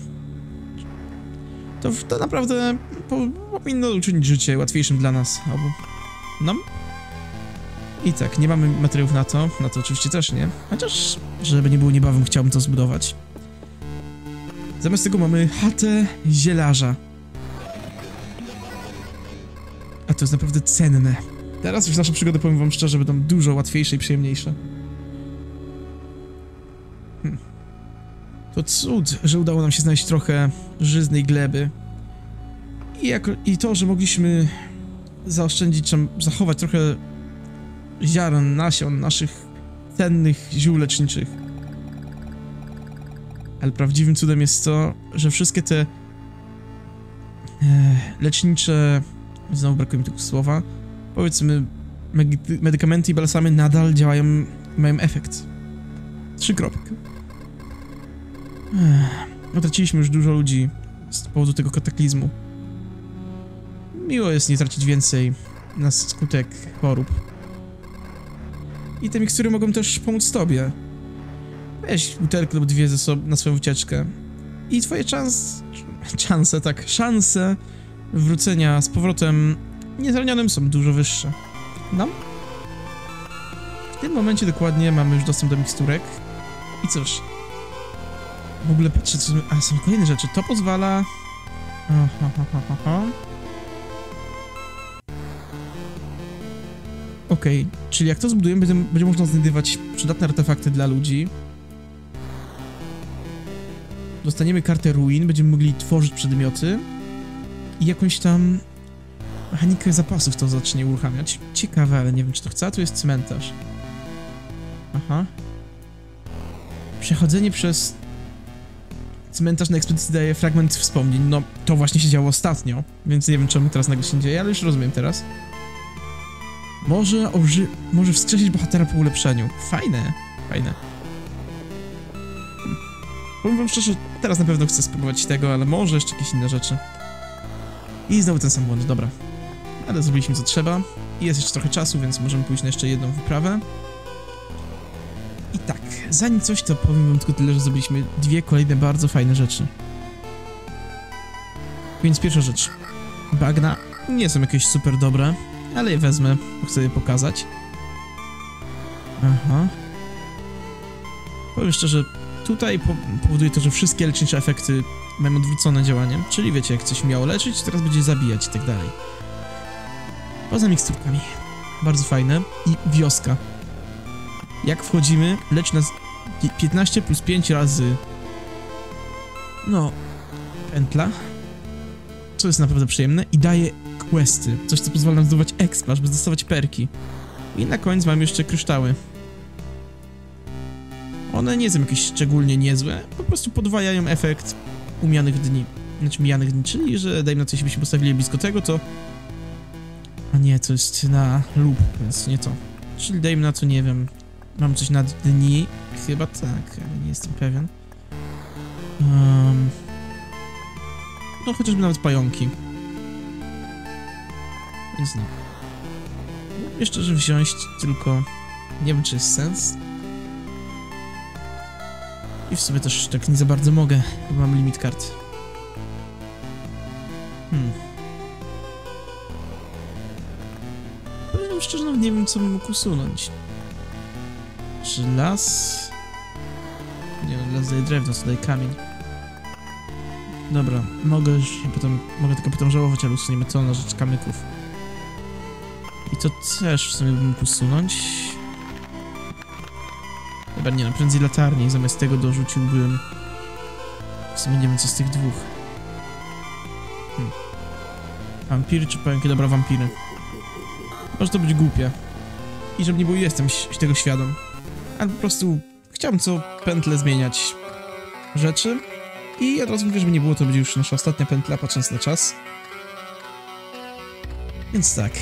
To, to naprawdę po, powinno uczynić życie łatwiejszym dla nas obu. No? I tak, nie mamy materiałów na to, na to oczywiście też nie. Chociaż, żeby nie było niebawem, chciałbym to zbudować. Zamiast tego mamy chatę zielarza. A to jest naprawdę cenne. Teraz już nasze przygody, powiem wam szczerze, będą dużo łatwiejsze i przyjemniejsze. Hm. To cud, że udało nam się znaleźć trochę żyznej gleby. I, jako, I to, że mogliśmy zaoszczędzić, zachować trochę ziaren, nasion naszych cennych ziół leczniczych. Ale prawdziwym cudem jest to, że wszystkie te e, lecznicze, znowu brakuje mi tego słowa, powiedzmy medy- medykamenty i balsamy nadal działają mają efekt. Trzy kropki. Utraciliśmy już dużo ludzi z powodu tego kataklizmu. Miło jest nie tracić więcej na skutek chorób. I te mikstury mogą też pomóc tobie. Weź butelkę lub dwie ze sobą na swoją wycieczkę. I twoje szans... szanse, tak, szanse wrócenia z powrotem niezranionym są dużo wyższe. No? W tym momencie dokładnie mamy już dostęp do miksturek. I cóż... W ogóle patrzę, co... A, są kolejne rzeczy. To pozwala... Aha, aha. Okej, czyli jak to zbudujemy, będzie, będzie można znajdywać przydatne artefakty dla ludzi. Dostaniemy kartę ruin, będziemy mogli tworzyć przedmioty i jakąś tam mechanikę zapasów to zacznie uruchamiać. Ciekawe, ale nie wiem czy to chcę, a tu jest cmentarz. Aha. Przechodzenie przez cmentarz na ekspedycji daje fragment wspomnień. No, to właśnie się działo ostatnio, więc nie wiem czemu teraz nagle się dzieje, ale już rozumiem teraz. Może może wskrzesić bohatera po ulepszeniu. Fajne, fajne. Hmm. Powiem wam szczerze, teraz na pewno chcę spróbować tego, ale może jeszcze jakieś inne rzeczy. I znowu ten sam błąd, dobra. Ale zrobiliśmy co trzeba. I jest jeszcze trochę czasu, więc możemy pójść na jeszcze jedną wyprawę. I tak, zanim coś, to powiem wam tylko tyle, że zrobiliśmy dwie kolejne bardzo fajne rzeczy. Więc pierwsza rzecz. Bagna nie są jakieś super dobre, ale je wezmę, chcę je pokazać. Aha. Powiem szczerze, tutaj po powoduje to, że wszystkie lecznicze efekty mają odwrócone działanie, czyli wiecie, jak coś miało leczyć, teraz będzie zabijać i tak dalej. Poza miksturkami. Bardzo fajne. I wioska. Jak wchodzimy, leci nas 15 plus 5 razy no pętla co jest naprawdę przyjemne i daje questy, coś co pozwala nam zdobywać expa, żeby dostawać perki i na koniec mamy jeszcze kryształy one nie są jakieś szczególnie niezłe, po prostu podwajają efekt umianych dni, znaczy mijanych dni, czyli że dajmy na coś, byśmy postawili blisko tego, to a nie, to jest na lub, więc nie to. Czyli dajmy na to, nie wiem, mam coś na dni, chyba tak, ale nie jestem pewien. Um, no chociażby nawet pająki. Więc no. Jeszcze, że wziąć tylko, nie wiem czy jest sens. I w sumie też tak nie za bardzo mogę, bo mam limit kart. Hmm. Powiem szczerze, nawet nie wiem co bym mógł usunąć. Czy las? Nie, las daje drewno, co daje kamień. Dobra, mogę już potem, mogę tylko potem żałować, ale usuniemy to na rzecz kamyków. I to też w sumie bym mógł usunąć. Chyba nie no, prędzej zamiast tego dorzuciłbym... W sumie nie wiem co z tych dwóch. Hmm. Wampiry czy pająki? Dobra, wampiry. Może to być głupie. I żeby nie było, jestem tego świadom. Ale po prostu chciałbym co pętle zmieniać rzeczy. I od razu mówię, żeby nie było, to będzie już nasza ostatnia pętla, patrząc na czas. Więc tak.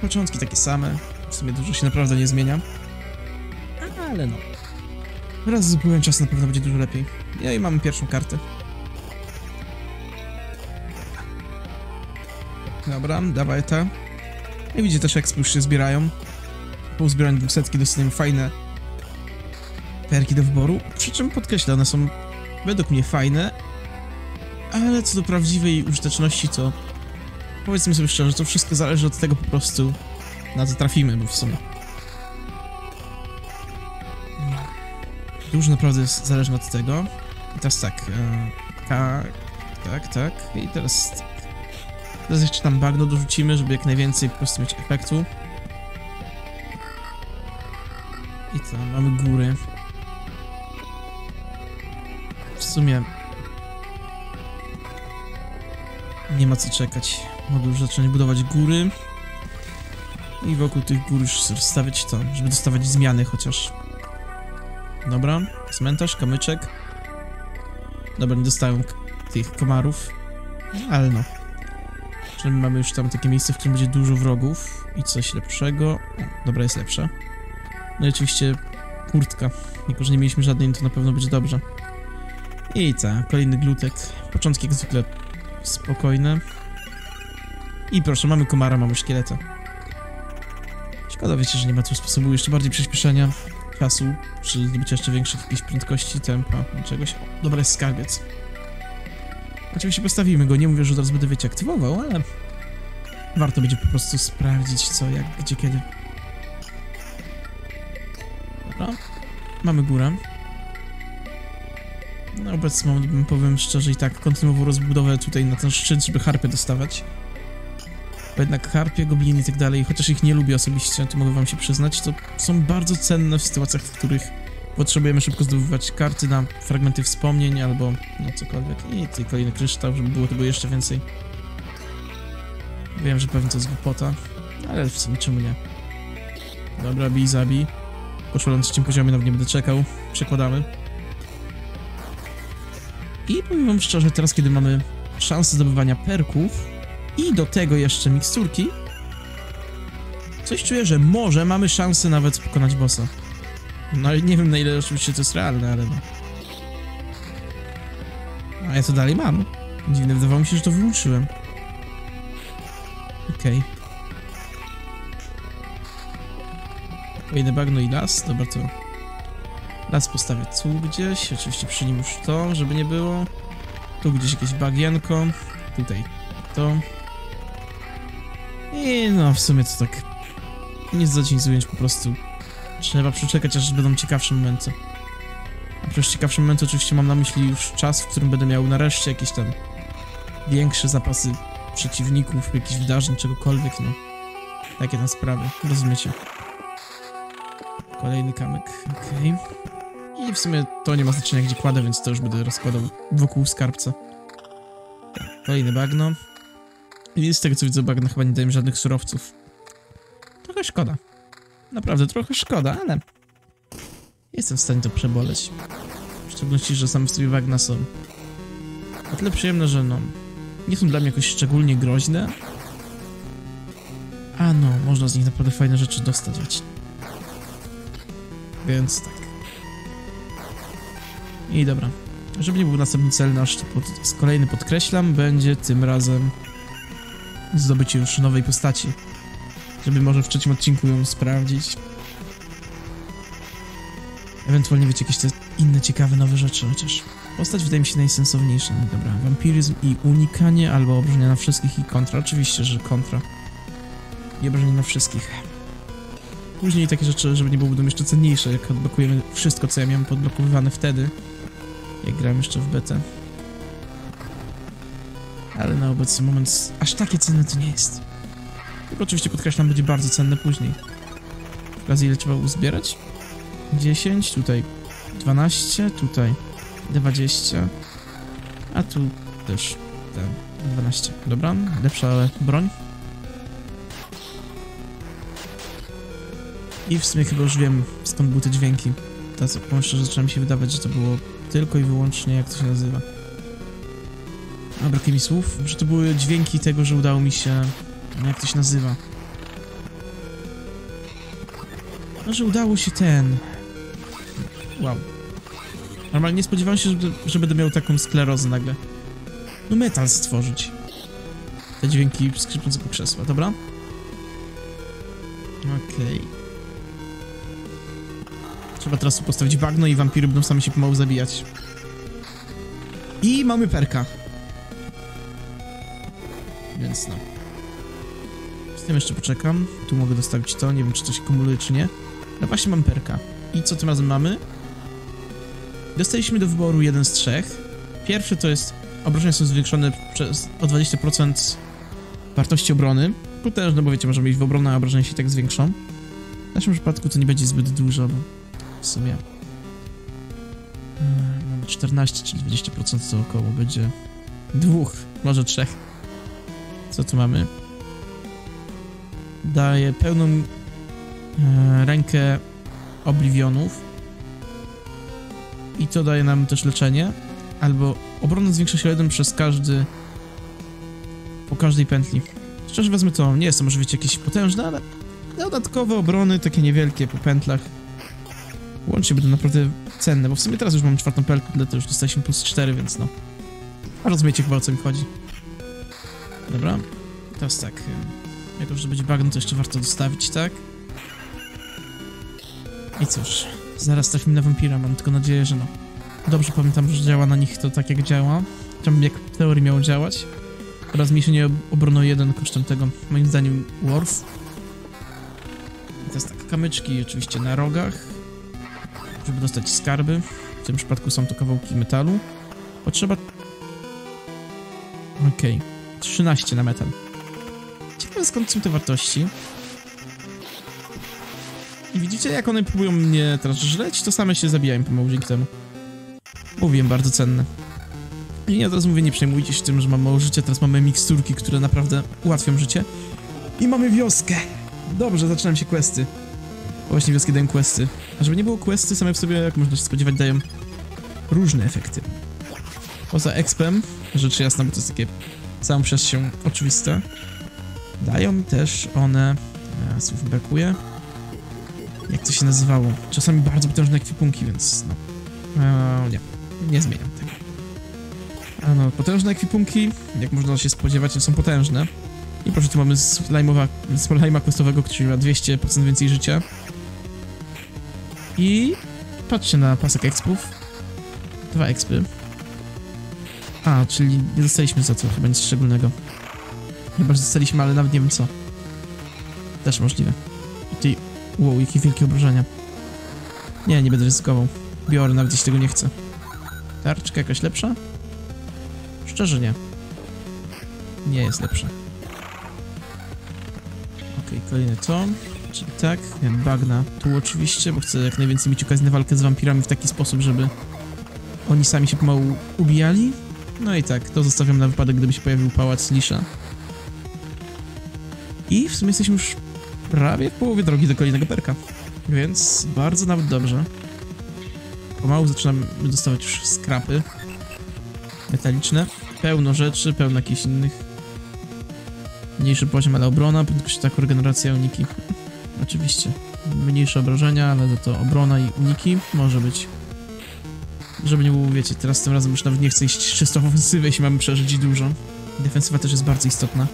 Początki takie same. W sumie dużo się naprawdę nie zmienia. Ale no. Wraz z upływem czasu na pewno będzie dużo lepiej. Ja i mamy pierwszą kartę. Dobra, dawaj ta. I widzicie też jak już się zbierają. Po zbieraniu 200 dostaniemy fajne perki do wyboru. Przy czym podkreślę, one są według mnie fajne, ale co do prawdziwej użyteczności, to powiedzmy sobie szczerze, to wszystko zależy od tego po prostu, na co trafimy, bo w sumie. Dużo naprawdę jest zależne od tego. I teraz tak, e, tak, tak, tak, i teraz tak. Teraz jeszcze tam bagno dorzucimy, żeby jak najwięcej po prostu mieć efektu. I co, mamy góry. W sumie... Nie ma co czekać. Mogę już zacząć budować góry. I wokół tych gór już stawiać to, żeby dostawać zmiany chociaż. Dobra, cmentarz, kamyczek. Dobra, nie dostałem tych komarów. Ale no. Przynajmniej mamy już tam takie miejsce, w którym będzie dużo wrogów i coś lepszego. Dobra, jest lepsza. No i oczywiście kurtka. Jako, że nie mieliśmy żadnej, to na pewno będzie dobrze. I co, kolejny glutek. Początki jak zwykle spokojne. I proszę, mamy komara, mamy szkieleta. Szkoda, wiecie, że nie ma tu sposobu jeszcze bardziej przyspieszenia czasu, czy zdobycia jeszcze większych jakiejś prędkości, tempa, czegoś. Dobra, jest skarbiec. Oczywiście postawimy go, nie mówię, że zaraz będę, wiecie, aktywował, ale warto będzie po prostu sprawdzić co, jak, gdzie, kiedy. Dobra, mamy górę. Na obecny moment powiem szczerze i tak kontynuował rozbudowę tutaj na ten szczyt, żeby harpę dostawać. Bo jednak harpie, gobliny i tak dalej, chociaż ich nie lubię osobiście, to mogę wam się przyznać, to są bardzo cenne w sytuacjach, w których potrzebujemy szybko zdobywać karty na fragmenty wspomnień albo no cokolwiek. I ty kolejny kryształ, żeby było tego jeszcze więcej. Wiem, że pewnie to jest głupota, ale w sumie czemu nie. Dobra, bij, zabij. Poszło na trzecim poziomie, nawet nie będę czekał. Przekładamy. I powiem wam szczerze, teraz kiedy mamy szansę zdobywania perków i do tego jeszcze miksturki, coś czuję, że może mamy szansę nawet pokonać bossa. No ale nie wiem na ile oczywiście to jest realne, ale no. A ja to dalej mam. Dziwne, wydawało mi się, że to wyłączyłem. Okej. Kolejny bagno i las, dobra to... Las postawię tu gdzieś, oczywiście przy nim już to, żeby nie było. Tu gdzieś jakieś bagienko, tutaj to. I no, w sumie to tak... Nic za dzień ująć, po prostu trzeba przeczekać, aż będą ciekawsze momenty. A przez ciekawsze momenty oczywiście mam na myśli już czas, w którym będę miał nareszcie jakieś tam większe zapasy przeciwników, jakichś wydarzeń, czegokolwiek, no. Takie tam sprawy, rozumiecie. Kolejny kamyk, okej. I w sumie to nie ma znaczenia, gdzie kładę, więc to już będę rozkładał wokół skarbca. Kolejne bagno. I z tego co widzę, bagna chyba nie dają żadnych surowców. Trochę szkoda. Naprawdę trochę szkoda, ale... Jestem w stanie to przeboleć. W szczególności, że same w sobie bagna są o tyle przyjemne, że no... Nie są dla mnie jakoś szczególnie groźne. A no, można z nich naprawdę fajne rzeczy dostać. Więc tak. I dobra. Żeby nie był następny cel nasz, to pod, kolejny podkreślam, będzie tym razem zdobycie już nowej postaci. Żeby może w trzecim odcinku ją sprawdzić. Ewentualnie wiecie, jakieś te inne ciekawe nowe rzeczy, chociaż postać wydaje mi się najsensowniejsza. No dobra, wampiryzm i unikanie, albo obrażenia na wszystkich i kontra. Oczywiście, że kontra. I obrażenia na wszystkich. Później takie rzeczy, żeby nie było, będą jeszcze cenniejsze, jak odblokujemy wszystko, co ja miałem podblokowywane wtedy, jak grałem jeszcze w betę. Ale na obecny moment aż takie cenne to nie jest. Tylko oczywiście podkreślam, będzie bardzo cenne później. Teraz ile trzeba uzbierać? 10, tutaj 12, tutaj 20, a tu też ten 12. Dobra, lepsza broń. I w sumie chyba już wiem, skąd były te dźwięki. Teraz powiem szczerze, zaczyna mi się wydawać, że to było tylko i wyłącznie, jak to się nazywa. A brakuje mi słów, że to były dźwięki tego, że udało mi się... Jak to się nazywa? No, że udało się ten... Wow. Normalnie nie spodziewałem się, że, będę miał taką sklerozę nagle. No metal stworzyć. Te dźwięki skrzypiącego krzesła, dobra? Okej. Okay. Trzeba teraz tu postawić bagno i wampiry będą sami się pomału zabijać. I mamy perka. Więc no. Z tym jeszcze poczekam. Tu mogę dostawić to, nie wiem czy coś kumuluje czy nie. No właśnie mam perka. I co tym razem mamy? Dostaliśmy do wyboru jeden z trzech. Pierwszy to jest obrażenia są zwiększone przez o 20% wartości obrony. Potężne, bo wiecie, możemy iść w obronę, a obrażenia się tak zwiększą. W naszym przypadku to nie będzie zbyt dużo, bo w sumie mamy 14, czyli 20% to około będzie dwóch, może trzech. Co tu mamy? Daje pełną e, rękę obliwionów i to daje nam też leczenie, albo obronę zwiększa się jeden przez każdy po każdej pętli. Szczerze wezmę to, nie jest to może być jakieś potężne, ale dodatkowe obrony, takie niewielkie po pętlach łącznie będą naprawdę cenne, bo w sumie teraz już mam czwartą pelkę, dlatego już dostaliśmy plus 4, więc no. Rozumiecie chyba o co mi chodzi. Dobra, teraz tak, jako że będzie bagno, to jeszcze warto dostawić, tak? I cóż, zaraz trafimy na wampira, mam tylko nadzieję, że no. Dobrze pamiętam, że działa na nich to tak jak działa. Czemu jak w teorii miało działać. Oraz zmniejszenie obrony 1 kosztem tego, moim zdaniem, worth. I teraz tak, kamyczki oczywiście na rogach, żeby dostać skarby. W tym przypadku są to kawałki metalu. Potrzeba... Okej, okay. 13 na metal. Ciekawe skąd są te wartości. I widzicie, jak one próbują mnie teraz żreć, to same się zabijają pomału dzięki temu. Mówiłem, bardzo cenne. I ja teraz mówię, nie przejmujcie się tym, że mam mało życia, teraz mamy miksturki, które naprawdę ułatwią życie. I mamy wioskę. Dobrze, zaczynam się questy. Właśnie wioski dają questy. A żeby nie było questy, same w sobie, jak można się spodziewać, dają różne efekty. Poza expem, rzecz jasna, bo to jest takie przez się oczywiste, dają też one, e, słów brakuje, jak to się nazywało, czasami bardzo potężne ekwipunki, więc no, e, nie, nie zmieniam tego. A no, potężne ekwipunki, jak można się spodziewać, są potężne. I proszę, tu mamy slime'owa, slime'a questowego, który ma 200% więcej życia. I patrzcie na pasek expów. Dwa expy. A, czyli nie dostaliśmy za to chyba nic szczególnego. Chyba, że dostaliśmy, ale nawet nie wiem co. Też możliwe. I. Wow, jakie wielkie obrażenia. Nie, nie będę ryzykował. Biorę, nawet jeśli tego nie chcę. Tarczka jakaś lepsza? Szczerze nie. Nie jest lepsza. Okej, kolejne to. Czyli tak, bagna tu oczywiście, bo chcę jak najwięcej mieć okazję na walkę z wampirami w taki sposób, żeby oni sami się pomału ubijali. No i tak, to zostawiam na wypadek, gdyby się pojawił pałac Lisza. I w sumie jesteśmy już prawie w połowie drogi do kolejnego perka. Więc bardzo nawet dobrze. Pomału zaczynamy dostawać już skrapy metaliczne. Pełno rzeczy, pełno jakichś innych. Mniejszy poziom, ale obrona, prędkość ataku, regeneracja, uniki. Oczywiście. Mniejsze obrażenia, ale za to obrona i uniki może być. Żeby nie było, wiecie, teraz tym razem już nawet nie chcę iść czysto w ofensywę, jeśli mamy przeżyć dużo. Defensywa też jest bardzo istotna.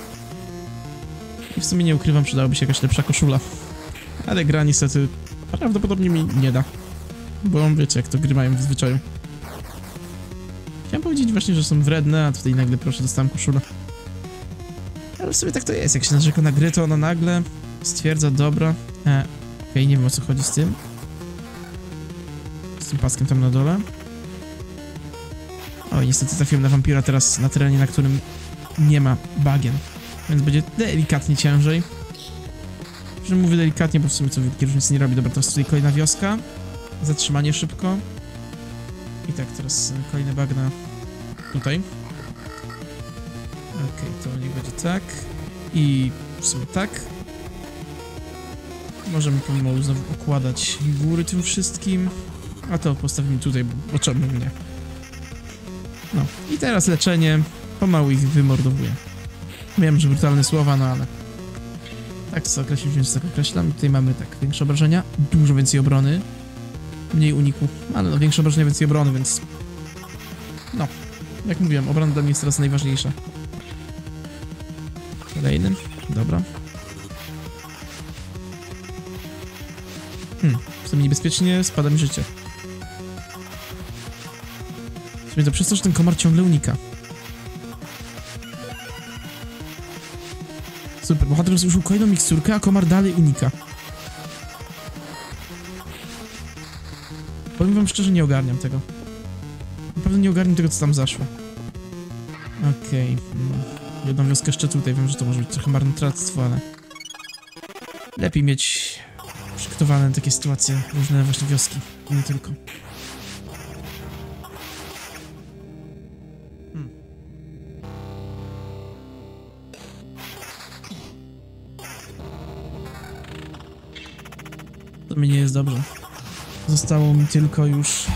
I w sumie nie ukrywam, przydałaby się jakaś lepsza koszula. Ale gra niestety prawdopodobnie mi nie da. Bo wiecie, jak to gry mają w zwyczaju. Chciałem powiedzieć właśnie, że są wredne, a tutaj nagle proszę dostałem koszulę. Ale w sumie tak to jest, jak się narzeka na gry, to ona nagle stwierdza, dobra, e, okej, okay, nie wiem o co chodzi z tym. Z tym paskiem tam na dole. Oj, niestety trafiłem na wampira teraz na terenie, na którym nie ma bagien, więc będzie delikatnie ciężej. Że mówię delikatnie, bo w sumie co wielkiej różnicy nie robi. Dobra, to jest tutaj kolejna wioska. Zatrzymanie szybko. I tak, teraz kolejne bagna tutaj. Okej, okay, to niech będzie tak. I w sumie tak. Możemy pomału znowu okładać góry tym wszystkim. A to postawimy tutaj, bo czemu nie? No, i teraz leczenie. Pomału ich wymordowuje. Wiem, że brutalne słowa, no ale... Tak co określić, więc tak określam. Tutaj mamy tak, większe obrażenia, dużo więcej obrony. Mniej uniku, ale no większe obrażenia, więcej obrony, więc... No, jak mówiłem, obrona dla mnie jest teraz najważniejsza. Kolejny, dobra. Hmm, w sumie niebezpiecznie spada mi życie. W sumie to przez to, że ten komar ciągle unika. Super, bohater użył kolejną miksturkę, a komar dalej unika. Powiem wam szczerze, nie ogarniam tego. Naprawdę nie ogarniam tego, co tam zaszło. Okej. Okay. Hmm. Jedną wioskę jeszcze tutaj, wiem, że to może być trochę marnotrawstwo, ale... Lepiej mieć przygotowane takie sytuacje, różne właśnie wioski, nie tylko. To mi nie jest dobrze. Zostało mi tylko już...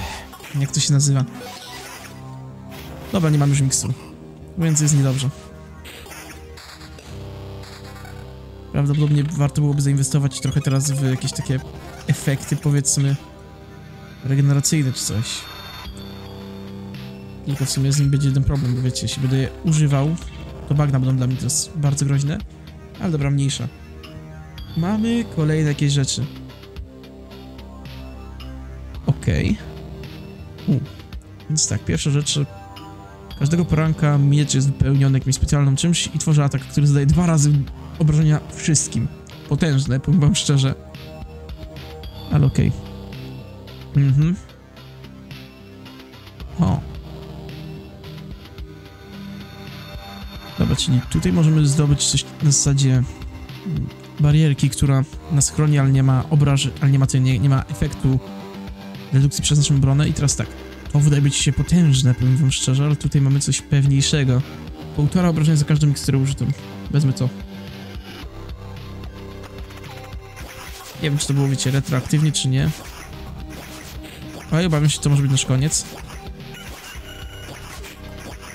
Jak to się nazywa? Dobra, nie mam już mikstur. Więc jest niedobrze. Prawdopodobnie warto byłoby zainwestować trochę teraz w jakieś takie efekty, powiedzmy, regeneracyjne czy coś. Tylko w sumie z nim będzie jeden problem, bo wiecie, jeśli będę je używał, to bagna będą dla mnie teraz bardzo groźne. Ale dobra, mniejsza. Mamy kolejne jakieś rzeczy. Okej. Okay. Więc tak, pierwsza rzecz, każdego poranka miecz jest wypełniony jakimś specjalną czymś i tworzy atak, który zadaje dwa razy obrażenia wszystkim. Potężne, powiem wam szczerze. Ale okej. Okay. Mhm. O. Dobra, czyli tutaj możemy zdobyć coś na zasadzie barierki, która nas chroni, ale nie ma obrażeń, ale nie ma, nie, nie ma efektu redukcji przez naszą obronę. I teraz tak, to wydaje być się potężne, powiem wam szczerze, ale tutaj mamy coś pewniejszego. Półtora obrażenia za każdą miksturę użytą. Wezmę to. Nie wiem, czy to było, wiecie, retroaktywnie, czy nie. Ale obawiam się, to może być nasz koniec.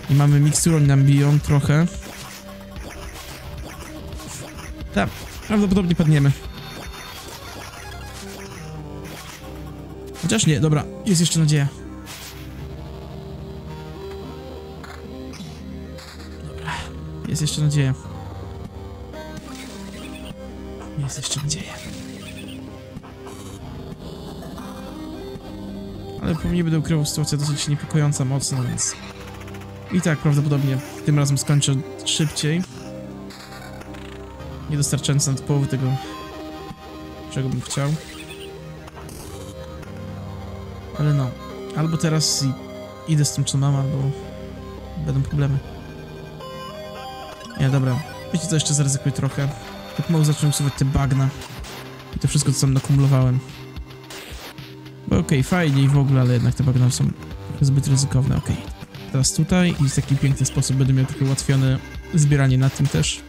I mamy miksturę, oni nam biją trochę. Tak, prawdopodobnie padniemy. Chociaż nie, dobra, jest jeszcze nadzieja. Dobra, jest jeszcze nadzieja. Jest jeszcze nadzieja. Ale po mnie będę ukrywał sytuacja dosyć niepokojąca mocno, więc... I tak prawdopodobnie tym razem skończę szybciej. Nie dostarczając nawet połowy tego, czego bym chciał. Ale no, albo teraz idę z tym co mam, albo będą problemy. Nie, dobra. Wiecie co, jeszcze zaryzykuję trochę. Tak mało zacznę usuwać te bagna. I to wszystko, co tam nakumulowałem. Bo okej, fajnie i w ogóle, ale jednak te bagna są zbyt ryzykowne, okej. Teraz tutaj i w taki piękny sposób będę miał trochę ułatwione zbieranie na tym też.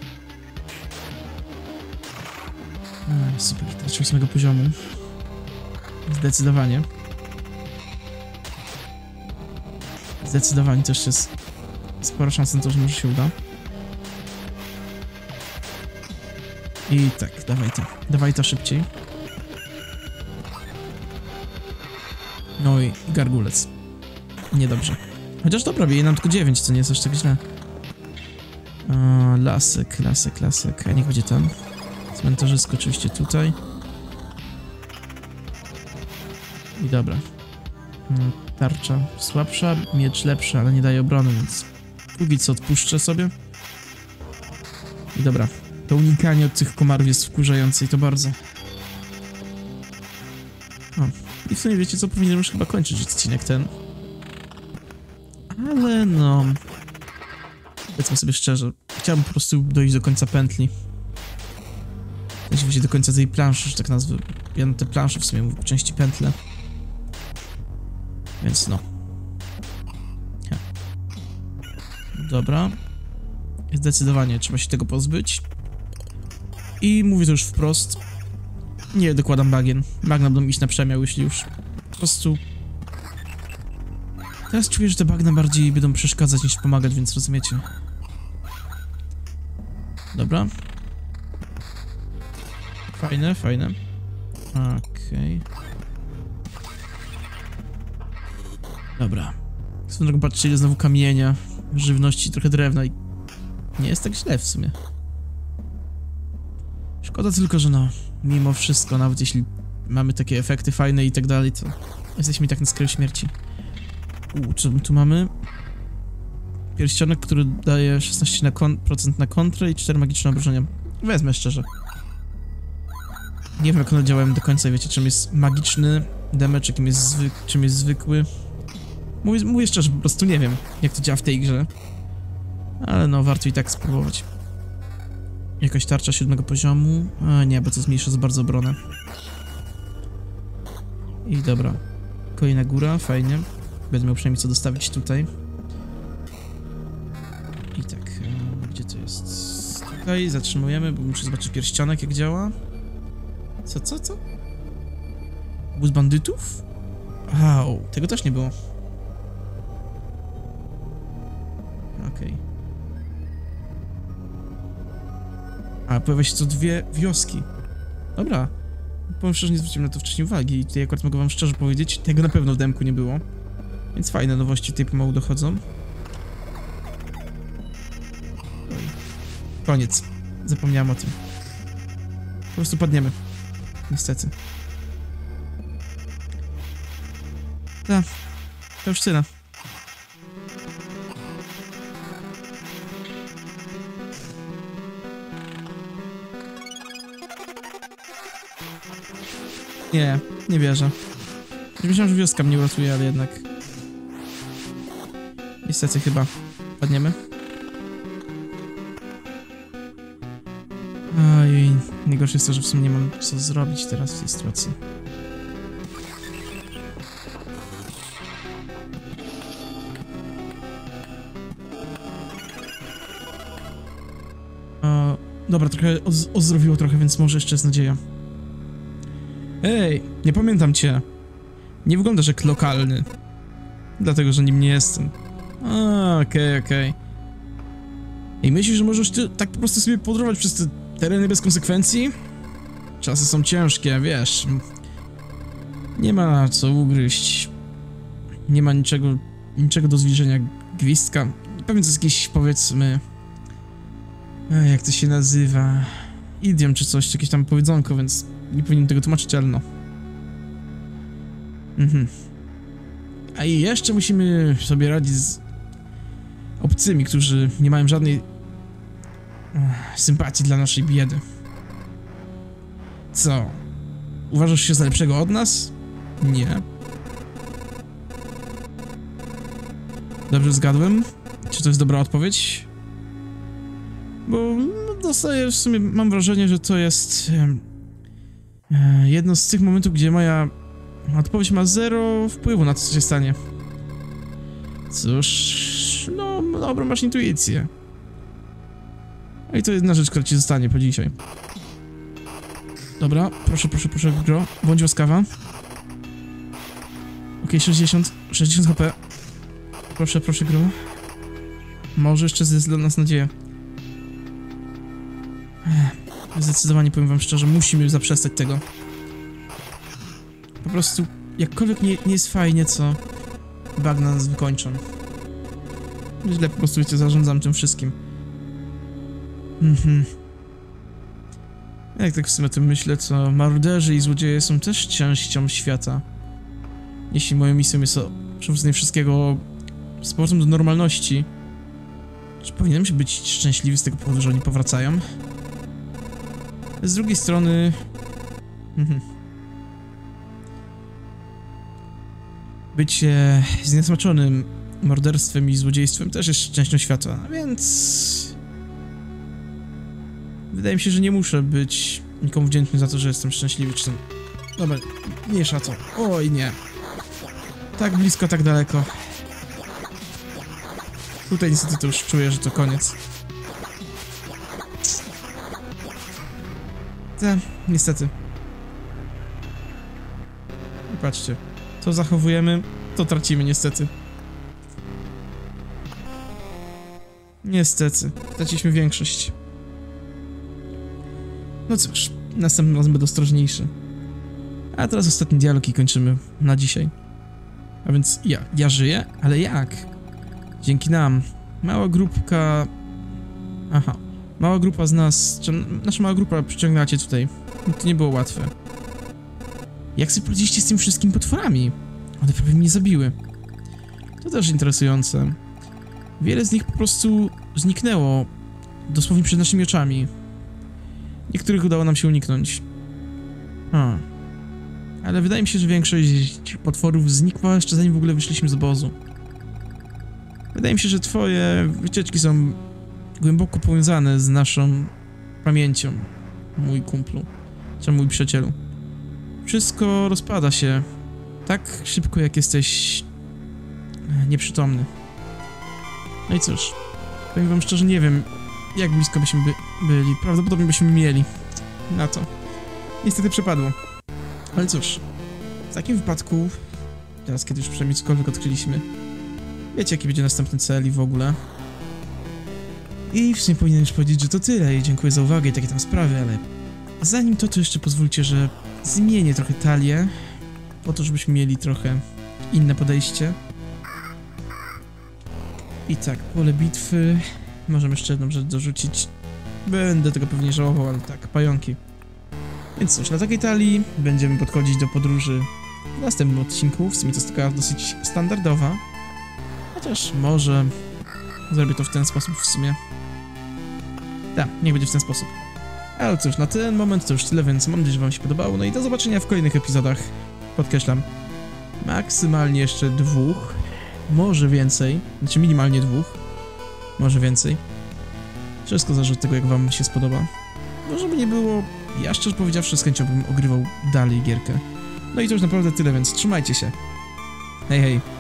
Ej, super, teraz ósmego poziomu. Zdecydowanie. Zdecydowanie też jest spora szansa na to, że może się uda. I tak, dawaj to. Dawaj to szybciej. No i gargulec. Niedobrze. Chociaż dobra, bije nam tylko 9, co nie jest aż tak źle. O, lasek, lasek, lasek. A niech będzie tam. Cmentarzysko oczywiście tutaj. I dobra. Mm, Tarcza słabsza, miecz lepszy, ale nie daje obrony, więc póki co odpuszczę sobie. I dobra. To unikanie od tych komarów jest wkurzające i to bardzo. O, i w sumie wiecie co, powinienem już chyba kończyć odcinek ten. Ale no... Powiedzmy sobie szczerze, chciałbym po prostu dojść do końca pętli. Właściwie do końca tej planszy, że tak nazwę. Ja na te plansze w sumie mówię, części pętle. Więc no. Dobra. Zdecydowanie trzeba się tego pozbyć. I mówię to już wprost. Nie dokładam bagien. Bagna będą iść na przemiał, jeśli już. Po prostu... Teraz czuję, że te bagna bardziej będą przeszkadzać niż pomagać, więc rozumiecie. Dobra. Fajne, fajne. Okej. Dobra. Swoją drogą patrzcie, ile znowu kamienia, żywności, trochę drewna i... Nie jest tak źle w sumie. Szkoda tylko, że no, mimo wszystko, nawet jeśli mamy takie efekty fajne i tak dalej, to jesteśmy i tak na skraju śmierci. U, co my tu mamy? Pierścionek, który daje 16% na, kon na kontrę i 4 magiczne obrażenia. Wezmę szczerze. Nie wiem jak one działają do końca, wiecie, czym jest magiczny damage, czym jest, czym jest zwykły. Mówię, mówię szczerze, po prostu nie wiem, jak to działa w tej grze. Ale no, warto i tak spróbować. Jakaś tarcza siódmego poziomu? A nie, bo to zmniejsza za bardzo obronę. I dobra. Kolejna góra, fajnie. Będę miał przynajmniej co dostawić tutaj. I tak, e, gdzie to jest? Tutaj zatrzymujemy, bo muszę zobaczyć pierścionek jak działa. Co, co, co? Bus bandytów? Au, tego też nie było. Okej. A, pojawia się co dwie wioski. Dobra. Powiem szczerze, nie zwróciłem na to wcześniej uwagi i tutaj akurat mogę wam szczerze powiedzieć, tego na pewno w demku nie było. Więc fajne nowości tutaj pomału dochodzą. Oj. Koniec. Zapomniałem o tym. Po prostu padniemy. Niestety. Tak. To już tyle. Nie, nie wierzę. Myślałem, że wioska mnie uratuje, ale jednak... Niestety chyba padniemy. Ojej, najgorsze jest to, że w sumie nie mam co zrobić teraz w tej sytuacji. Dobra, trochę oz ozdrowiło trochę, więc może jeszcze jest nadzieja. Ej, nie pamiętam cię. Nie wyglądasz jak lokalny. Dlatego, że nim nie jestem. Okej, okej. I myślisz, że możesz ty tak po prostu sobie podróżować przez te tereny bez konsekwencji? Czasy są ciężkie, wiesz. Nie ma co ugryźć. Nie ma niczego, niczego do zbliżenia gwizdka. Pewnie to jest jakiś, powiedzmy... Jak to się nazywa? Idiom czy coś, jakieś tam powiedzonko, więc nie powinien tego tłumaczyć, ale no. Mhm. A i jeszcze musimy sobie radzić z obcymi, którzy nie mają żadnej eh, sympatii dla naszej biedy. Co? Uważasz się za lepszego od nas? Nie. Dobrze zgadłem? Czy to jest dobra odpowiedź? Bo no, dostaję w sumie, mam wrażenie, że to jest jedno z tych momentów, gdzie moja odpowiedź ma zero wpływu na to, co się stanie. Cóż, no, dobra, masz intuicję. I to jedna rzecz, która ci zostanie po dzisiaj. Dobra, proszę, proszę, proszę, gro, bądź łaskawa. Okej, 60, 60 HP. Proszę, proszę, gro. Może jeszcze jest dla nas nadzieja. Ech, Zdecydowanie powiem wam szczerze, musimy zaprzestać tego. Po prostu, jakkolwiek nie, nie jest fajnie, co bagna nas wykończą. Źle po prostu, wiecie, zarządzam tym wszystkim. Mhm. Jak tak w sumie o tym myślę, to maruderzy i złodzieje są też częścią świata. Jeśli moją misją jest przywrócenie wszystkiego z powrotem do normalności, czy powinienem się być szczęśliwy z tego powodu, że oni powracają? Z drugiej strony... Mhm. Bycie zniesmaczonym morderstwem i złodziejstwem też jest częścią świata, więc... Wydaje mi się, że nie muszę być nikomu wdzięczny za to, że jestem szczęśliwy, czy tam... Dobra, nie szaco. Oj, nie. Tak blisko, tak daleko. Tutaj niestety to już czuję, że to koniec. Te, niestety. I patrzcie. To zachowujemy, to tracimy niestety. Niestety. Traciliśmy większość. No cóż, następnym razem będę ostrożniejszy. A teraz ostatni dialog i kończymy na dzisiaj. A więc ja, ja żyję, ale jak? Dzięki nam. Mała grupka... Aha. Mała grupa z nas... Czy nasza mała grupa przyciągnęła cię tutaj. To nie było łatwe. Jak sobie poradziliście z tymi wszystkimi potworami? One prawie mnie zabiły. To też interesujące. Wiele z nich po prostu zniknęło. Dosłownie przed naszymi oczami. Niektórych udało nam się uniknąć. A. Ale wydaje mi się, że większość potworów znikła jeszcze zanim w ogóle wyszliśmy z obozu. Wydaje mi się, że twoje wycieczki są głęboko powiązane z naszą pamięcią, mój kumplu, czy mój przyjacielu. Wszystko rozpada się tak szybko, jak jesteś nieprzytomny. No i cóż, powiem wam szczerze, nie wiem, jak blisko byśmy by byli. Prawdopodobnie byśmy mieli na to. Niestety przepadło. Ale cóż, w takim wypadku, teraz kiedy już przynajmniej cokolwiek odkryliśmy, wiecie jaki będzie następny cel i w ogóle. I w sumie powinienem już powiedzieć, że to tyle i dziękuję za uwagę i takie tam sprawy, ale zanim to, to jeszcze pozwólcie, że zmienię trochę talię, po to, żebyśmy mieli trochę inne podejście. I tak, pole bitwy, możemy jeszcze jedną rzecz dorzucić. Będę tego pewnie żałował, ale tak, pająki. Więc cóż, na takiej talii będziemy podchodzić do podróży w następnym odcinku. W sumie to jest taka dosyć standardowa. Chociaż może zrobię to w ten sposób w sumie. Tak, niech będzie w ten sposób. Ale cóż, na ten moment to już tyle, więc mam nadzieję, że wam się podobało. No i do zobaczenia w kolejnych epizodach. Podkreślam. Maksymalnie jeszcze dwóch. Może więcej. Znaczy minimalnie dwóch. Może więcej. Wszystko zależy od tego, jak wam się spodoba. No, żeby nie było, ja szczerze powiedziawszy, z chęcią bym ogrywał dalej gierkę. No i to już naprawdę tyle, więc trzymajcie się. Hej, hej.